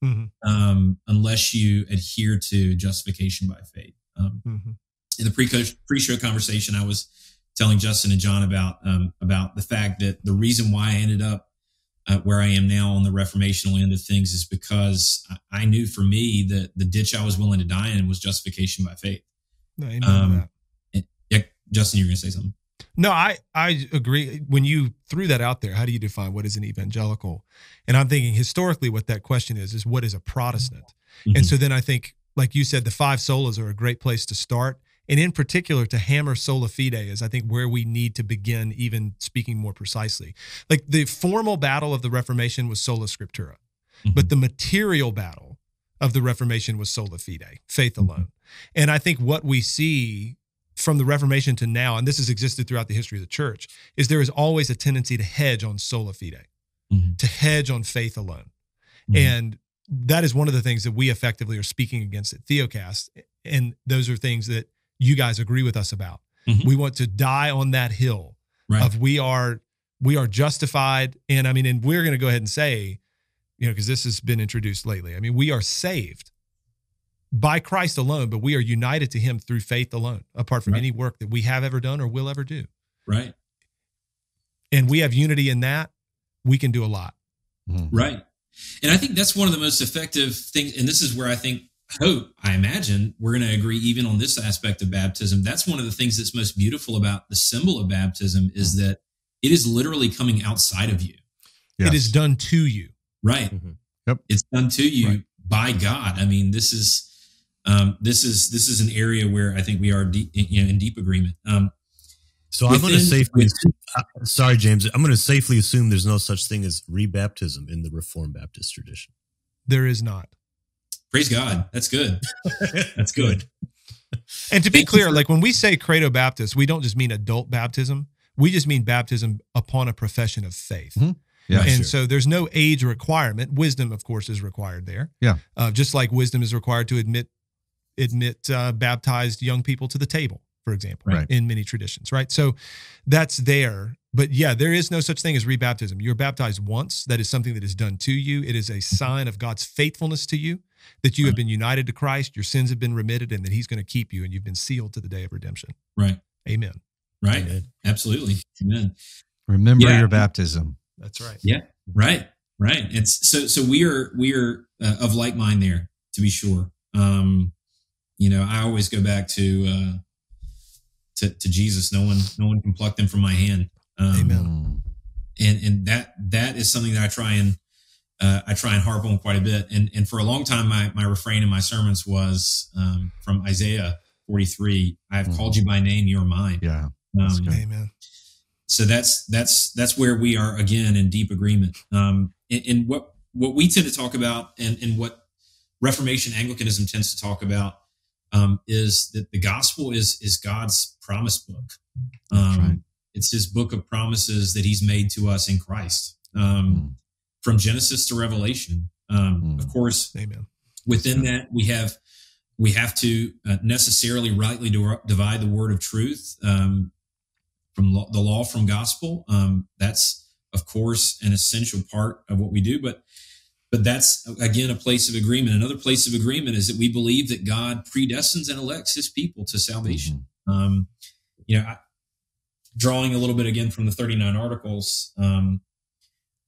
Mhm. um, unless you adhere to justification by faith. Um, Mhm. in the pre pre-show conversation, I was telling Justin and Jon about um, about the fact that the reason why I ended up uh, where I am now on the reformational end of things is because I- I knew for me that the ditch I was willing to die in was justification by faith. No, Um, that. Yeah, Justin, you're going to say something. No, I I agree. When you threw that out there, how do you define what is an evangelical? And I'm thinking historically, what that question is is what is a Protestant? Mm-hmm. And so then I think, like you said, the five solas are a great place to start. And in particular, to hammer sola fide is, I think, where we need to begin, even speaking more precisely. Like the formal battle of the Reformation was sola scriptura, Mhm. but the material battle of the Reformation was sola fide, faith alone. And I think what we see from the Reformation to now, and this has existed throughout the history of the church, is there is always a tendency to hedge on sola fide, Mhm. to hedge on faith alone. Mhm. And that is one of the things that we effectively are speaking against at Theocast. And those are things that you guys agree with us about. Mhm. We want to die on that hill right. of we are we are justified. And I mean, and we're going to go ahead and say, you know, because this has been introduced lately. I mean, we are saved by Christ alone, but we are united to him through faith alone, apart from Right. any work that we have ever done or will ever do. right. And we have unity in that. We can do a lot. Mhm. Right. And I think that's one of the most effective things. And this is where I think, hope, I imagine we're going to agree even on this aspect of baptism. That's one of the things that's most beautiful about the symbol of baptism is that it is literally coming outside of you. It Yes. is done to you. Right. Mhm. Yep. It's done to you Right. by God. I mean, this is, um, this is, this is an area where I think we are deep, you know, in deep agreement. Um, So I'm going to safely. within- uh, sorry, James. I'm going to safely assume there's no such thing as rebaptism in the Reformed Baptist tradition. There is not. Praise God. That's good. That's good. And to be clear, like when we say credo Baptist, we don't just mean adult baptism. We just mean baptism upon a profession of faith. Mhm. Yeah. and sure. so there's no age requirement. Wisdom, of course, is required there. Yeah. Uh, just like wisdom is required to admit admit uh, baptized young people to the table. for example, Right. in many traditions, right? So that's there. But yeah, there is no such thing as rebaptism. You're baptized once. That is something that is done to you. It is a sign of God's faithfulness to you that you have been united to Christ, your sins have been remitted, and that He's going to keep you, and you've been sealed to the day of redemption. Right. Amen. Right. Amen. Absolutely. Amen. Remember Yeah. your baptism. That's right. Yeah. Right. Right. It's so so we are we are uh, of like mind there to be sure. Um, you know, I always go back to uh, to to Jesus. No one no one can pluck them from my hand. Um, Amen. And and that that is something that I try and uh, I try and harp on quite a bit. And and for a long time, my my refrain in my sermons was um, from Isaiah 43. I have Mhm. called you by name; you are mine. Yeah. That's Um. Amen. so that's that's that's where we are again in deep agreement. Um, and, and what what we tend to talk about, and and what Reformation Anglicanism tends to talk about, um, is that the gospel is is God's promise book. Um, That's right. It's His book of promises that He's made to us in Christ, um, Mm. from Genesis to Revelation. Um, Mm. Of course, Amen. within that we have we have to uh, necessarily rightly do- divide the word of truth um, from law, the law from gospel um, that's of course an essential part of what we do but but that's again a place of agreement another place of agreement is that we believe that god predestines and elects his people to salvation Mhm. um, you know, I, drawing a little bit again from the 39 articles, um,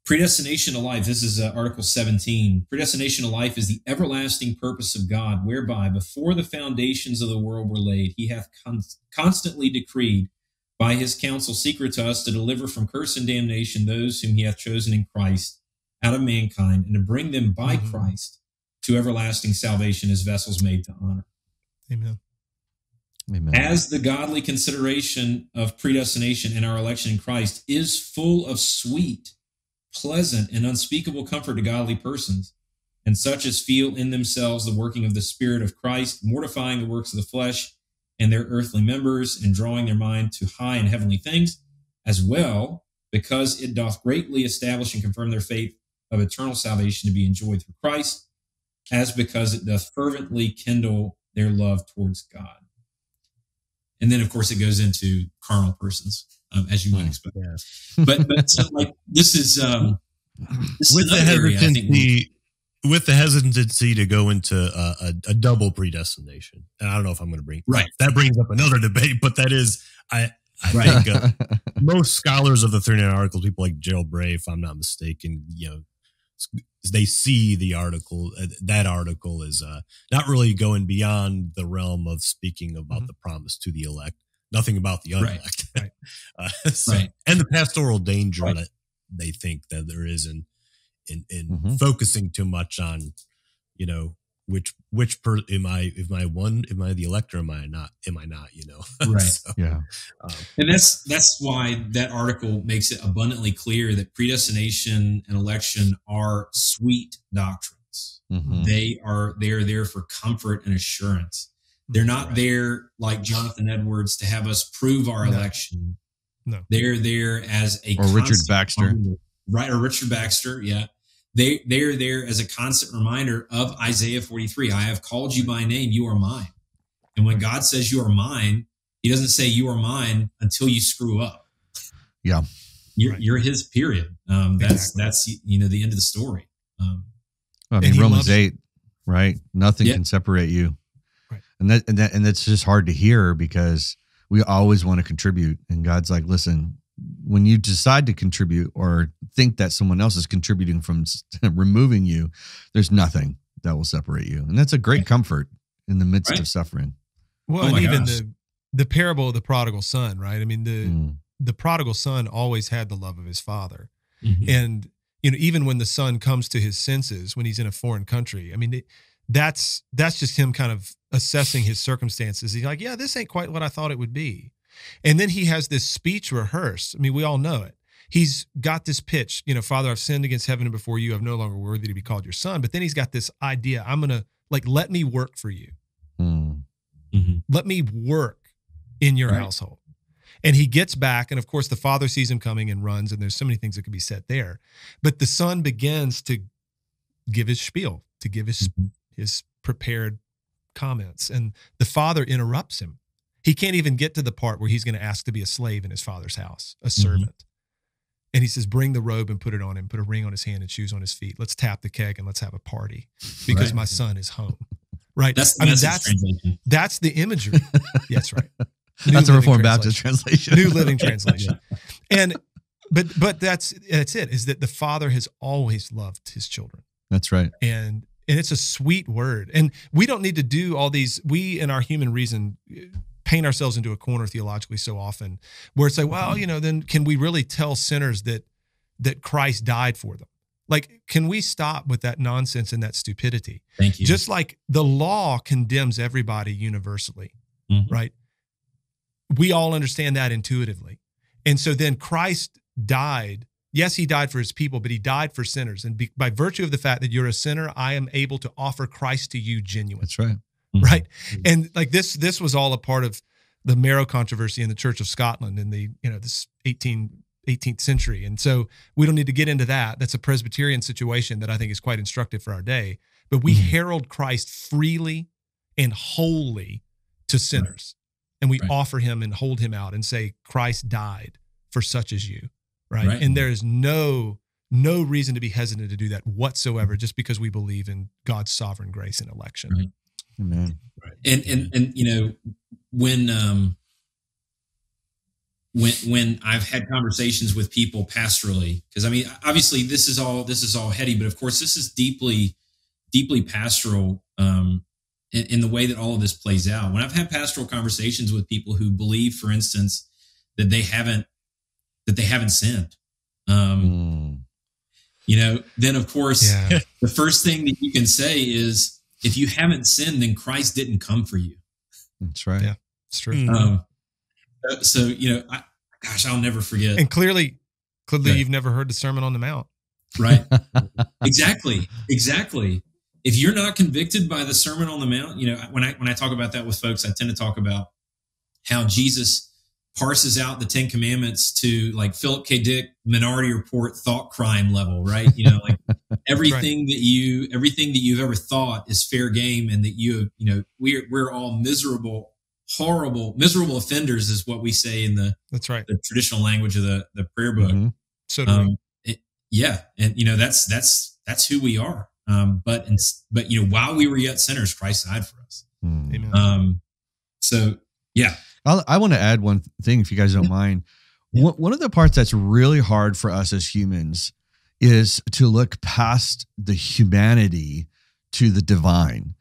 predestination to life. This is uh, Article 17. Predestination to life is the everlasting purpose of God, whereby before the foundations of the world were laid, he hath con- constantly decreed by his counsel secret to us to deliver from curse and damnation those whom he hath chosen in Christ out of mankind and to bring them by Mhm. Christ to everlasting salvation as vessels made to honor Amen. Amen. as the godly consideration of predestination and our election in Christ is full of sweet, pleasant, and unspeakable comfort to godly persons, and such as feel in themselves the working of the Spirit of Christ, mortifying the works of the flesh and their earthly members, and drawing their mind to high and heavenly things, as well, because it doth greatly establish and confirm their faith of eternal salvation to be enjoyed through Christ, as because it doth fervently kindle their love towards God. And then, of course, it goes into carnal persons, um, as you might Hmm. expect. Yeah. But, but so, like this is um, this is with the another area think hesitancy with the hesitancy to go into a, a, a double predestination and i don't know if i'm going to bring Right. that brings up another debate but that is i i Right. think uh, most scholars of the 39 articles people like gerald bray if i'm not mistaken you know s- they see the article uh, that article is uh, not really going beyond the realm of speaking about Mhm. the promise to the elect nothing about the Right. unelect Right. uh, so- Right. and the pastoral danger Right. that they think that there is in in, in Mhm. focusing too much on you know which which per am i am i one am i the elector am i not am i not you know Right. So, yeah. um, And that's that's why that article makes it abundantly clear that predestination and election are sweet doctrines. Mhm. They are they are there for comfort and assurance. They're not Right. there like Jonathan Edwards to have us prove our No. election. No. They're there as a Or Richard Baxter. reminder. right? Or Richard Baxter, yeah. They they're there as a constant reminder of Isaiah 43. I have called you by name, you are mine. And when God says you are mine, he doesn't say you are mine until you screw up. Yeah. You're, Right. you're his period. Um, that's Exactly. that's you know the end of the story. Um, I mean, Romans loves- eight, right? Nothing Yeah. can separate you, Right. and that and that and that's just hard to hear because we always want to contribute, and God's like, listen, when you decide to contribute or think that someone else is contributing from removing you, there's nothing that will separate you, and that's a great comfort in the midst Right. of suffering. Well, Oh and even gosh. the the parable of the prodigal son, right? I mean, the Mm. the prodigal son always had the love of his father, mhm. and you know, even when the son comes to his senses when he's in a foreign country, I mean, it, that's that's just him kind of assessing his circumstances. He's like, yeah, this ain't quite what I thought it would be, and then he has this speech rehearsed. I mean, we all know it. He's got this pitch, you know, Father, I've sinned against heaven and before you. I'm no longer worthy to be called your son. But then he's got this idea. I'm gonna like let me work for you. Mm. Mhm. let me work in your Right. household. And he gets back, and of course, the father sees him coming and runs, and there's so many things that could be said there. But the son begins to give his spiel, to give his Mhm. his prepared comments, and the father interrupts him He can't even get to the part where he's going to ask to be a slave in his father's house, a mm-hmm. servant. And he says, Bring the robe and put it on him, put a ring on his hand and shoes on his feet. Let's tap the keg and let's have a party because Right. my son is home. Right. That's the I mean, that's that's the imagery. yes, right. New That's a Living Reformed Translation. Baptist translation. New Living Translation. And but but that's that's it, is that the father has always loved his children. That's right. and and it's a sweet word and we don't need to do all these we in our human reason paint ourselves into a corner theologically so often where it's like well you know then can we really tell sinners that that christ died for them? Like can we stop with that nonsense and that stupidity? Thank you. just like the law condemns everybody universally Mhm. right? We all understand that intuitively. And so then christ died. Yes he died for his people but he died for sinners. And be, by virtue of the fact that you're a sinner i am able to offer christ to you genuine That's right. Mhm. right and like this this was all a part of the marrow controversy in the church of scotland in the you know this 18 18th century and so we don't need to get into that that's a presbyterian situation that i think is quite instructive for our day but we Mhm. herald christ freely and wholly to sinners and we Right. offer him and hold him out and say christ died for such as you right, Right. and there is no no reason to be hesitant to do that whatsoever just because we believe in god's sovereign grace and election Right. Amen. and and and you know when um when when I've had conversations with people pastorally because I mean obviously this is all this is all heady but of course this is deeply deeply pastoral um in, in the way that all of this plays out when I've had pastoral conversations with people who believe for instance that they haven't that they haven't sinned um Mm. you know then of course yeah the first thing that you can say is if you haven't sinned then Christ didn't come for you That's right. Yeah. it's true Mm. Um, uh, so you know, I, gosh, I'll never forget. And clearly, clearly, Right. you've never heard the Sermon on the Mount. Right? exactly, exactly. If you're not convicted by the Sermon on the Mount, you know, when I when I talk about that with folks, I tend to talk about how Jesus parses out the Ten Commandments to like Philip K. Dick Minority Report thought crime level, right? You know, like everything that you everything that you've ever thought is fair game, and that you you know we're we're all miserable, horrible, miserable offenders, is what we say in the That's right. the traditional language of the the prayer book. Mhm. So do. Um, it, yeah, and you know that's that's that's who we are. Um, but in, but you know while we were yet sinners, Christ died for us. Mm. Amen. Um, so yeah, I'll, I want to add one thing, if you guys don't mind. Yeah. One, one of the parts that's really hard for us as humans is to look past the humanity to the divine.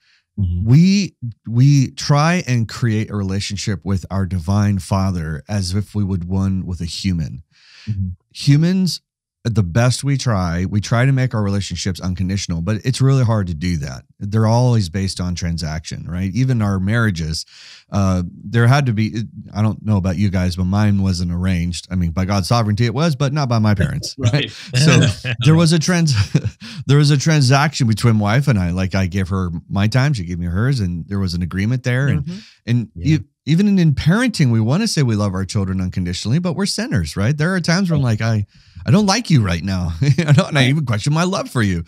We we try and create a relationship with our divine Father as if we would one with a human. Mhm. Humans, the best we try, we try to make our relationships unconditional, but it's really hard to do that. They're always based on transaction, right? Even our marriages, uh, there had to be. I don't know about you guys, but mine wasn't arranged. I mean, by God's sovereignty, it was, but not by my parents. right. So there was a trans there was a transaction between my wife and I. Like I gave her my time, she gave me hers, and there was an agreement there. And Mhm. and Yeah. you, even in, in parenting, we want to say we love our children unconditionally, but we're sinners, right? There are times when like I I don't like you right now, I don't, and I even question my love for you.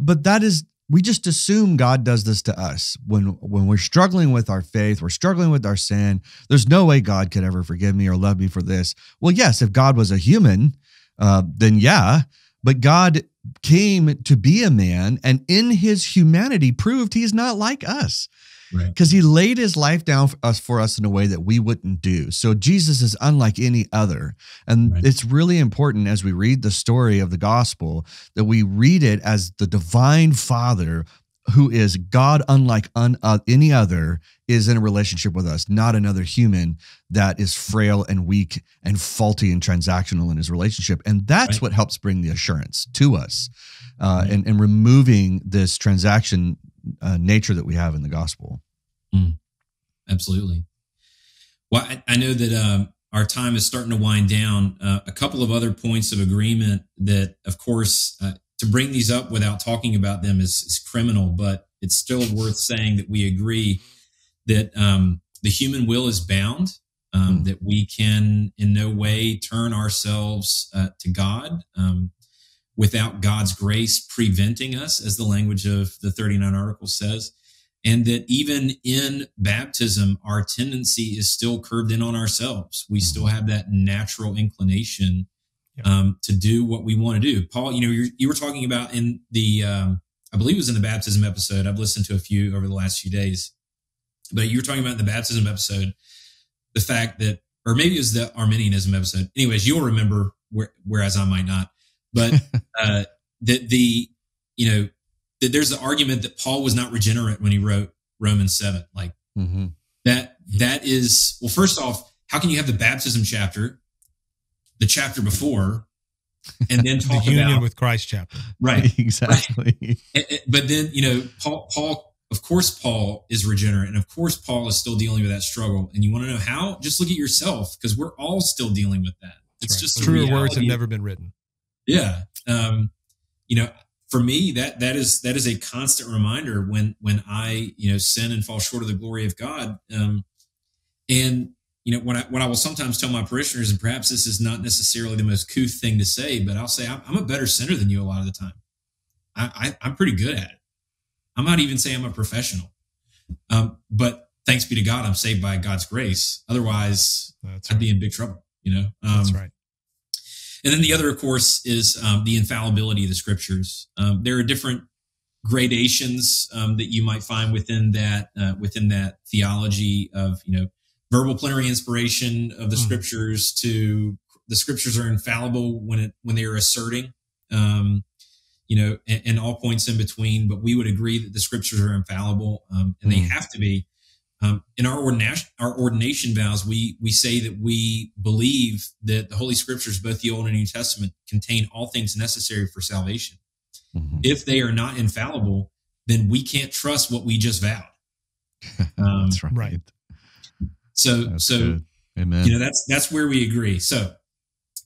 But that is we just assume God does this to us when when we're struggling with our faith, we're struggling with our sin. There's no way God could ever forgive me or love me for this. Well, yes, if God was a human, uh, then yeah. But God came to be a man, and in his humanity proved he's not like us Right. because he laid his life down for us for us in a way that we wouldn't do. So Jesus is unlike any other. And Right. it's really important as we read the story of the gospel that we read it as the divine father who is God unlike un, uh, any other is in a relationship with us, not another human that is frail and weak and faulty and transactional in his relationship. And that's Right. what helps bring the assurance to us uh, Right. and, and removing this transaction uh, nature that we have in the gospel. Absolutely. Well, I, I know that um, our time is starting to wind down. Uh, a couple of other points of agreement that, of course, uh, to bring these up without talking about them is, is criminal, but it's still worth saying that we agree that um, the human will is bound, um, Hmm. that we can in no way turn ourselves uh, to God um, without God's grace preventing us, as the language of the 39 article says. and that even in baptism, our tendency is still curved in on ourselves. We still have that natural inclination um, to do what we want to do. Paul, you know, you were talking about in the, um, I believe it was in the baptism episode. I've listened to a few over the last few days, but you were talking about in the baptism episode the fact that, or maybe it was the Arminianism episode. Anyways, you'll remember, where, whereas I might not, but uh, that the, you know, that there's the argument that Paul was not regenerate when he wrote Romans seven, like mm-hmm. that. That is well. First off, how can you have the baptism chapter the chapter before and then talk the union about, with Christ chapter. Right. exactly. Right. But then, you know, Paul, Paul, of course, Paul is regenerate. And of course, Paul is still dealing with that struggle. And you want to know how? Just look at yourself because we're all still dealing with that. It's right. just truer words have never been written. Yeah. Um, you know, for me, that, that is, that is a constant reminder when, when I, you know, sin and fall short of the glory of God. Um, and you know, what I, what I will sometimes tell my parishioners, and perhaps this is not necessarily the most couth thing to say, but I'll say I'm, I'm a better sinner than you a lot of the time. I, I, am pretty good at it. I might even say I'm a professional. Um, but thanks be to God, I'm saved by God's grace. Otherwise, That's I'd be in big trouble, you know? Um, That's right. And then the other, of course, is um, the infallibility of the scriptures. Um, there are different gradations um, that you might find within that uh, within that theology of you know verbal plenary inspiration of the mm. scriptures to the scriptures are infallible when it when they are asserting um, you know and, and, all points in between but we would agree that the scriptures are infallible um, and mm. they have to be um, in our ordination our ordination vows we we say that we believe that the holy scriptures both the old and new testament contain all things necessary for salvation mm-hmm. if they are not infallible then we can't trust what we just vowed that's right. right so, that's so, good. Amen. you know, that's, that's where we agree. So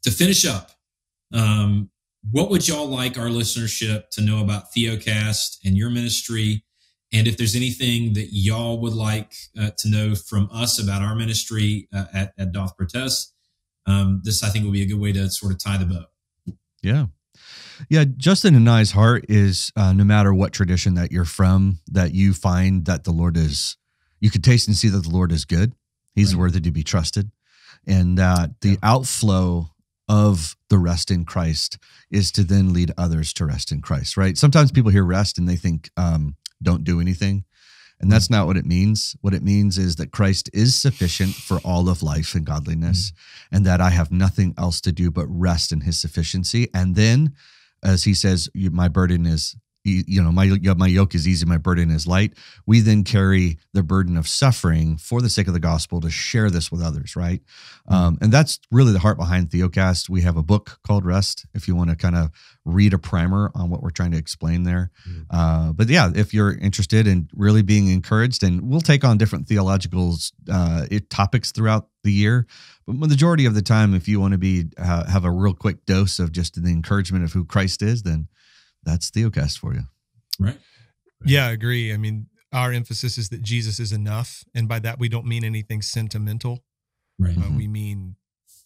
to finish up, um, what would y'all like our listenership to know about Theocast and your ministry? And if there's anything that y'all would like uh, to know from us about our ministry uh, at, at Doth Protest, um, this I think will be a good way to sort of tie the bow. Yeah. Yeah, Justin and I's heart is uh, no matter what tradition that you're from, that you find that the Lord is, you could taste and see that the Lord is good. He's right. worthy to be trusted. And that the yeah. outflow of the rest in Christ is to then lead others to rest in Christ, right? Sometimes people hear rest and they think, um, don't do anything. And that's not what it means. What it means is that Christ is sufficient for all of life and godliness, mm-hmm. and that I have nothing else to do but rest in his sufficiency. And then, as he says, my burden is you know my my yoke is easy my burden is light we then carry the burden of suffering for the sake of the gospel to share this with others right mm-hmm. um, and that's really the heart behind theocast we have a book called rest if you want to kind of read a primer on what we're trying to explain there mm-hmm. uh, but yeah if you're interested in really being encouraged and we'll take on different theological uh, topics throughout the year but majority of the time if you want to be uh, have a real quick dose of just the encouragement of who christ is then that's Theocast for you. Right. Yeah, I agree. I mean, our emphasis is that Jesus is enough. And by that, we don't mean anything sentimental. Right. Uh, mm-hmm. We mean,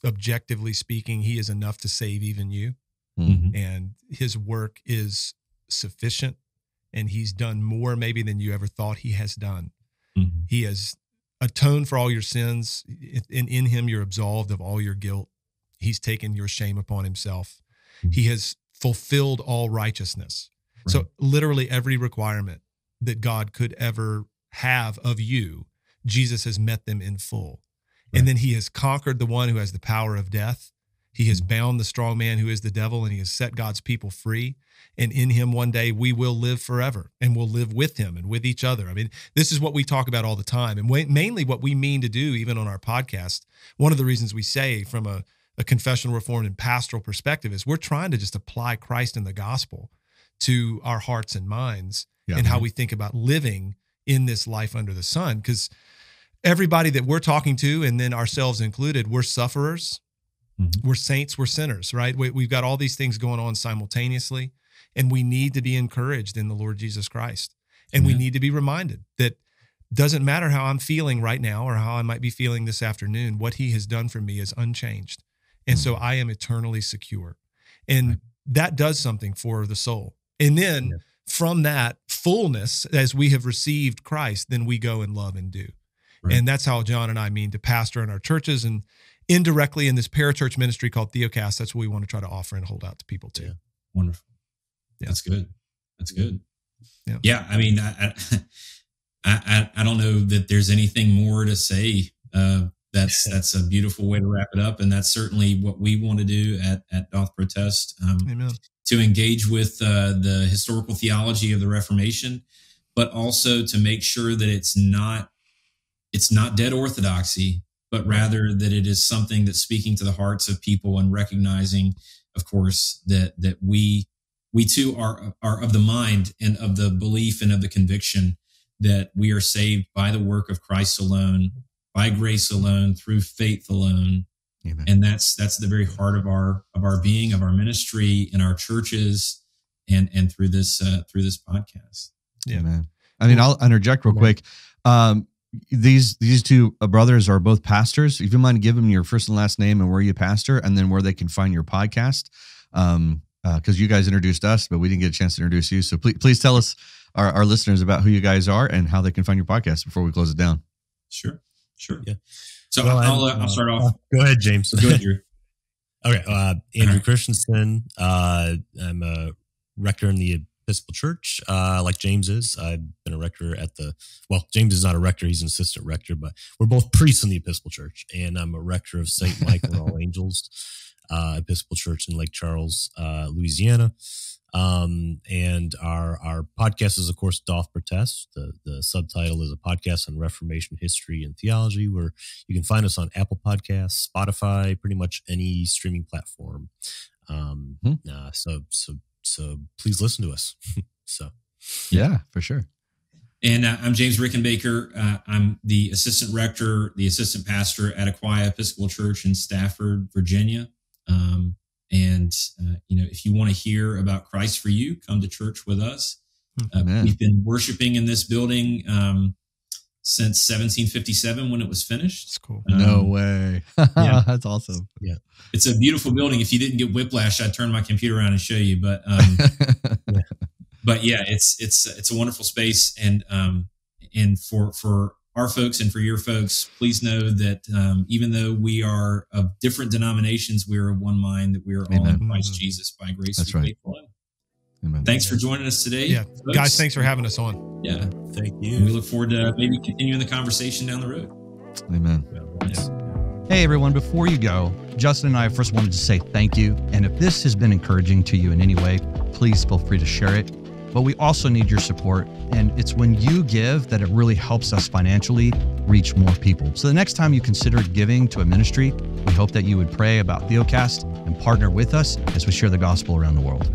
objectively speaking, he is enough to save even you. Mm-hmm. And his work is sufficient. And he's done more maybe than you ever thought he has done. Mm-hmm. He has atoned for all your sins. And in him, you're absolved of all your guilt. He's taken your shame upon himself. Mm-hmm. He has fulfilled all righteousness. Right. So, literally every requirement that God could ever have of you, Jesus has met them in full. Right. And then he has conquered the one who has the power of death. He has mm-hmm. bound the strong man who is the devil, and he has set God's people free. And in him, one day, we will live forever and we'll live with him and with each other. I mean, this is what we talk about all the time. And mainly what we mean to do, even on our podcast. One of the reasons we say, from a a confessional reform and pastoral perspective is we're trying to just apply Christ and the gospel to our hearts and minds yeah. and how we think about living in this life under the sun. Because everybody that we're talking to and then ourselves included we're sufferers. Mm-hmm. we're saints we're sinners right? We, we've got all these things going on simultaneously and we need to be encouraged in the lord jesus christ. And we need to be reminded that doesn't matter how i'm feeling right now or how i might be feeling this afternoon what he has done for me is unchanged and so mm. I am eternally secure. And that does something for the soul. And then from that fullness, as we have received Christ, then we go and love and do. Right. And that's how Jon and I mean to pastor in our churches and indirectly in this parachurch ministry called Theocast. That's what we want to try to offer and hold out to people too. Yeah. Wonderful. Yeah. That's good. That's good. Yeah. Yeah. I mean, I, I, I, I don't know that there's anything more to say. Uh, that's that's a beautiful way to wrap it up, and that's certainly what we want to do at at Doth Protest um, to engage with uh, the historical theology of the Reformation, but also to make sure that it's not it's not dead orthodoxy, but rather that it is something that's speaking to the hearts of people and recognizing, of course, that that we we too are are of the mind and of the belief and of the conviction that we are saved by the work of Christ alone, by grace alone, through faith alone, Amen. and that's that's the very heart of our of our being, of our ministry, in our churches, and and through this uh, through this podcast. Yeah. man. I mean, I'll interject real quick. Um, these these two uh, brothers are both pastors. If you mind, give them your first and last name and where you pastor, and then where they can find your podcast. Um, because you guys introduced us, but we didn't get a chance to introduce you. So please, please tell us our, our listeners about who you guys are and how they can find your podcast before we close it down. Sure, sure. Yeah. So Well, I'll I'm, uh, I'll start uh, off. Go ahead, James. Go ahead, Drew. Okay, uh, Andrew. Christensen. Uh, I'm a rector in the Episcopal Church, uh, like James is. I've been a rector at the, well, James is not a rector, he's an assistant rector, but we're both priests in the Episcopal Church. And I'm a rector of St. Michael and All Angels uh, Episcopal Church in Lake Charles, uh, Louisiana. Um, and our our podcast is, of course, Doth Protest. The, the subtitle is a podcast on Reformation history and theology, where you can find us on Apple Podcasts, Spotify, pretty much any streaming platform. Um, Hmm. uh, so so so please listen to us. so Yeah, for sure. And uh, I'm James Rickenbaker. Uh, I'm the assistant rector, the assistant pastor at Aquia Episcopal Church in Stafford, Virginia. Um, and uh, you know, if you want to hear about Christ for you, come to church with us. Uh, we've been worshiping in this building um, since 1757 when it was finished. It's cool. Um, no way. yeah. That's awesome. Yeah. It's a beautiful building. If you didn't get whiplash, I'd turn my computer around and show you. But um, but yeah, it's it's it's a wonderful space, and um, and for for our folks and for your folks, please know that um, even though we are of different denominations, we are of one mind. That we are all in Amen. Christ Mhm. Jesus by grace. That's right. faith. Amen. Thanks for joining us today, Yeah. folks. Guys, thanks for having us on. Yeah, thank and we look forward to maybe continuing the conversation down the road. Amen. Hey everyone, before you go, Justin and I first wanted to say thank you. And if this has been encouraging to you in any way, please feel free to share it. But we also need your support. And it's when you give that it really helps us financially reach more people. So the next time you consider giving to a ministry, we hope that you would pray about Theocast and partner with us as we share the gospel around the world.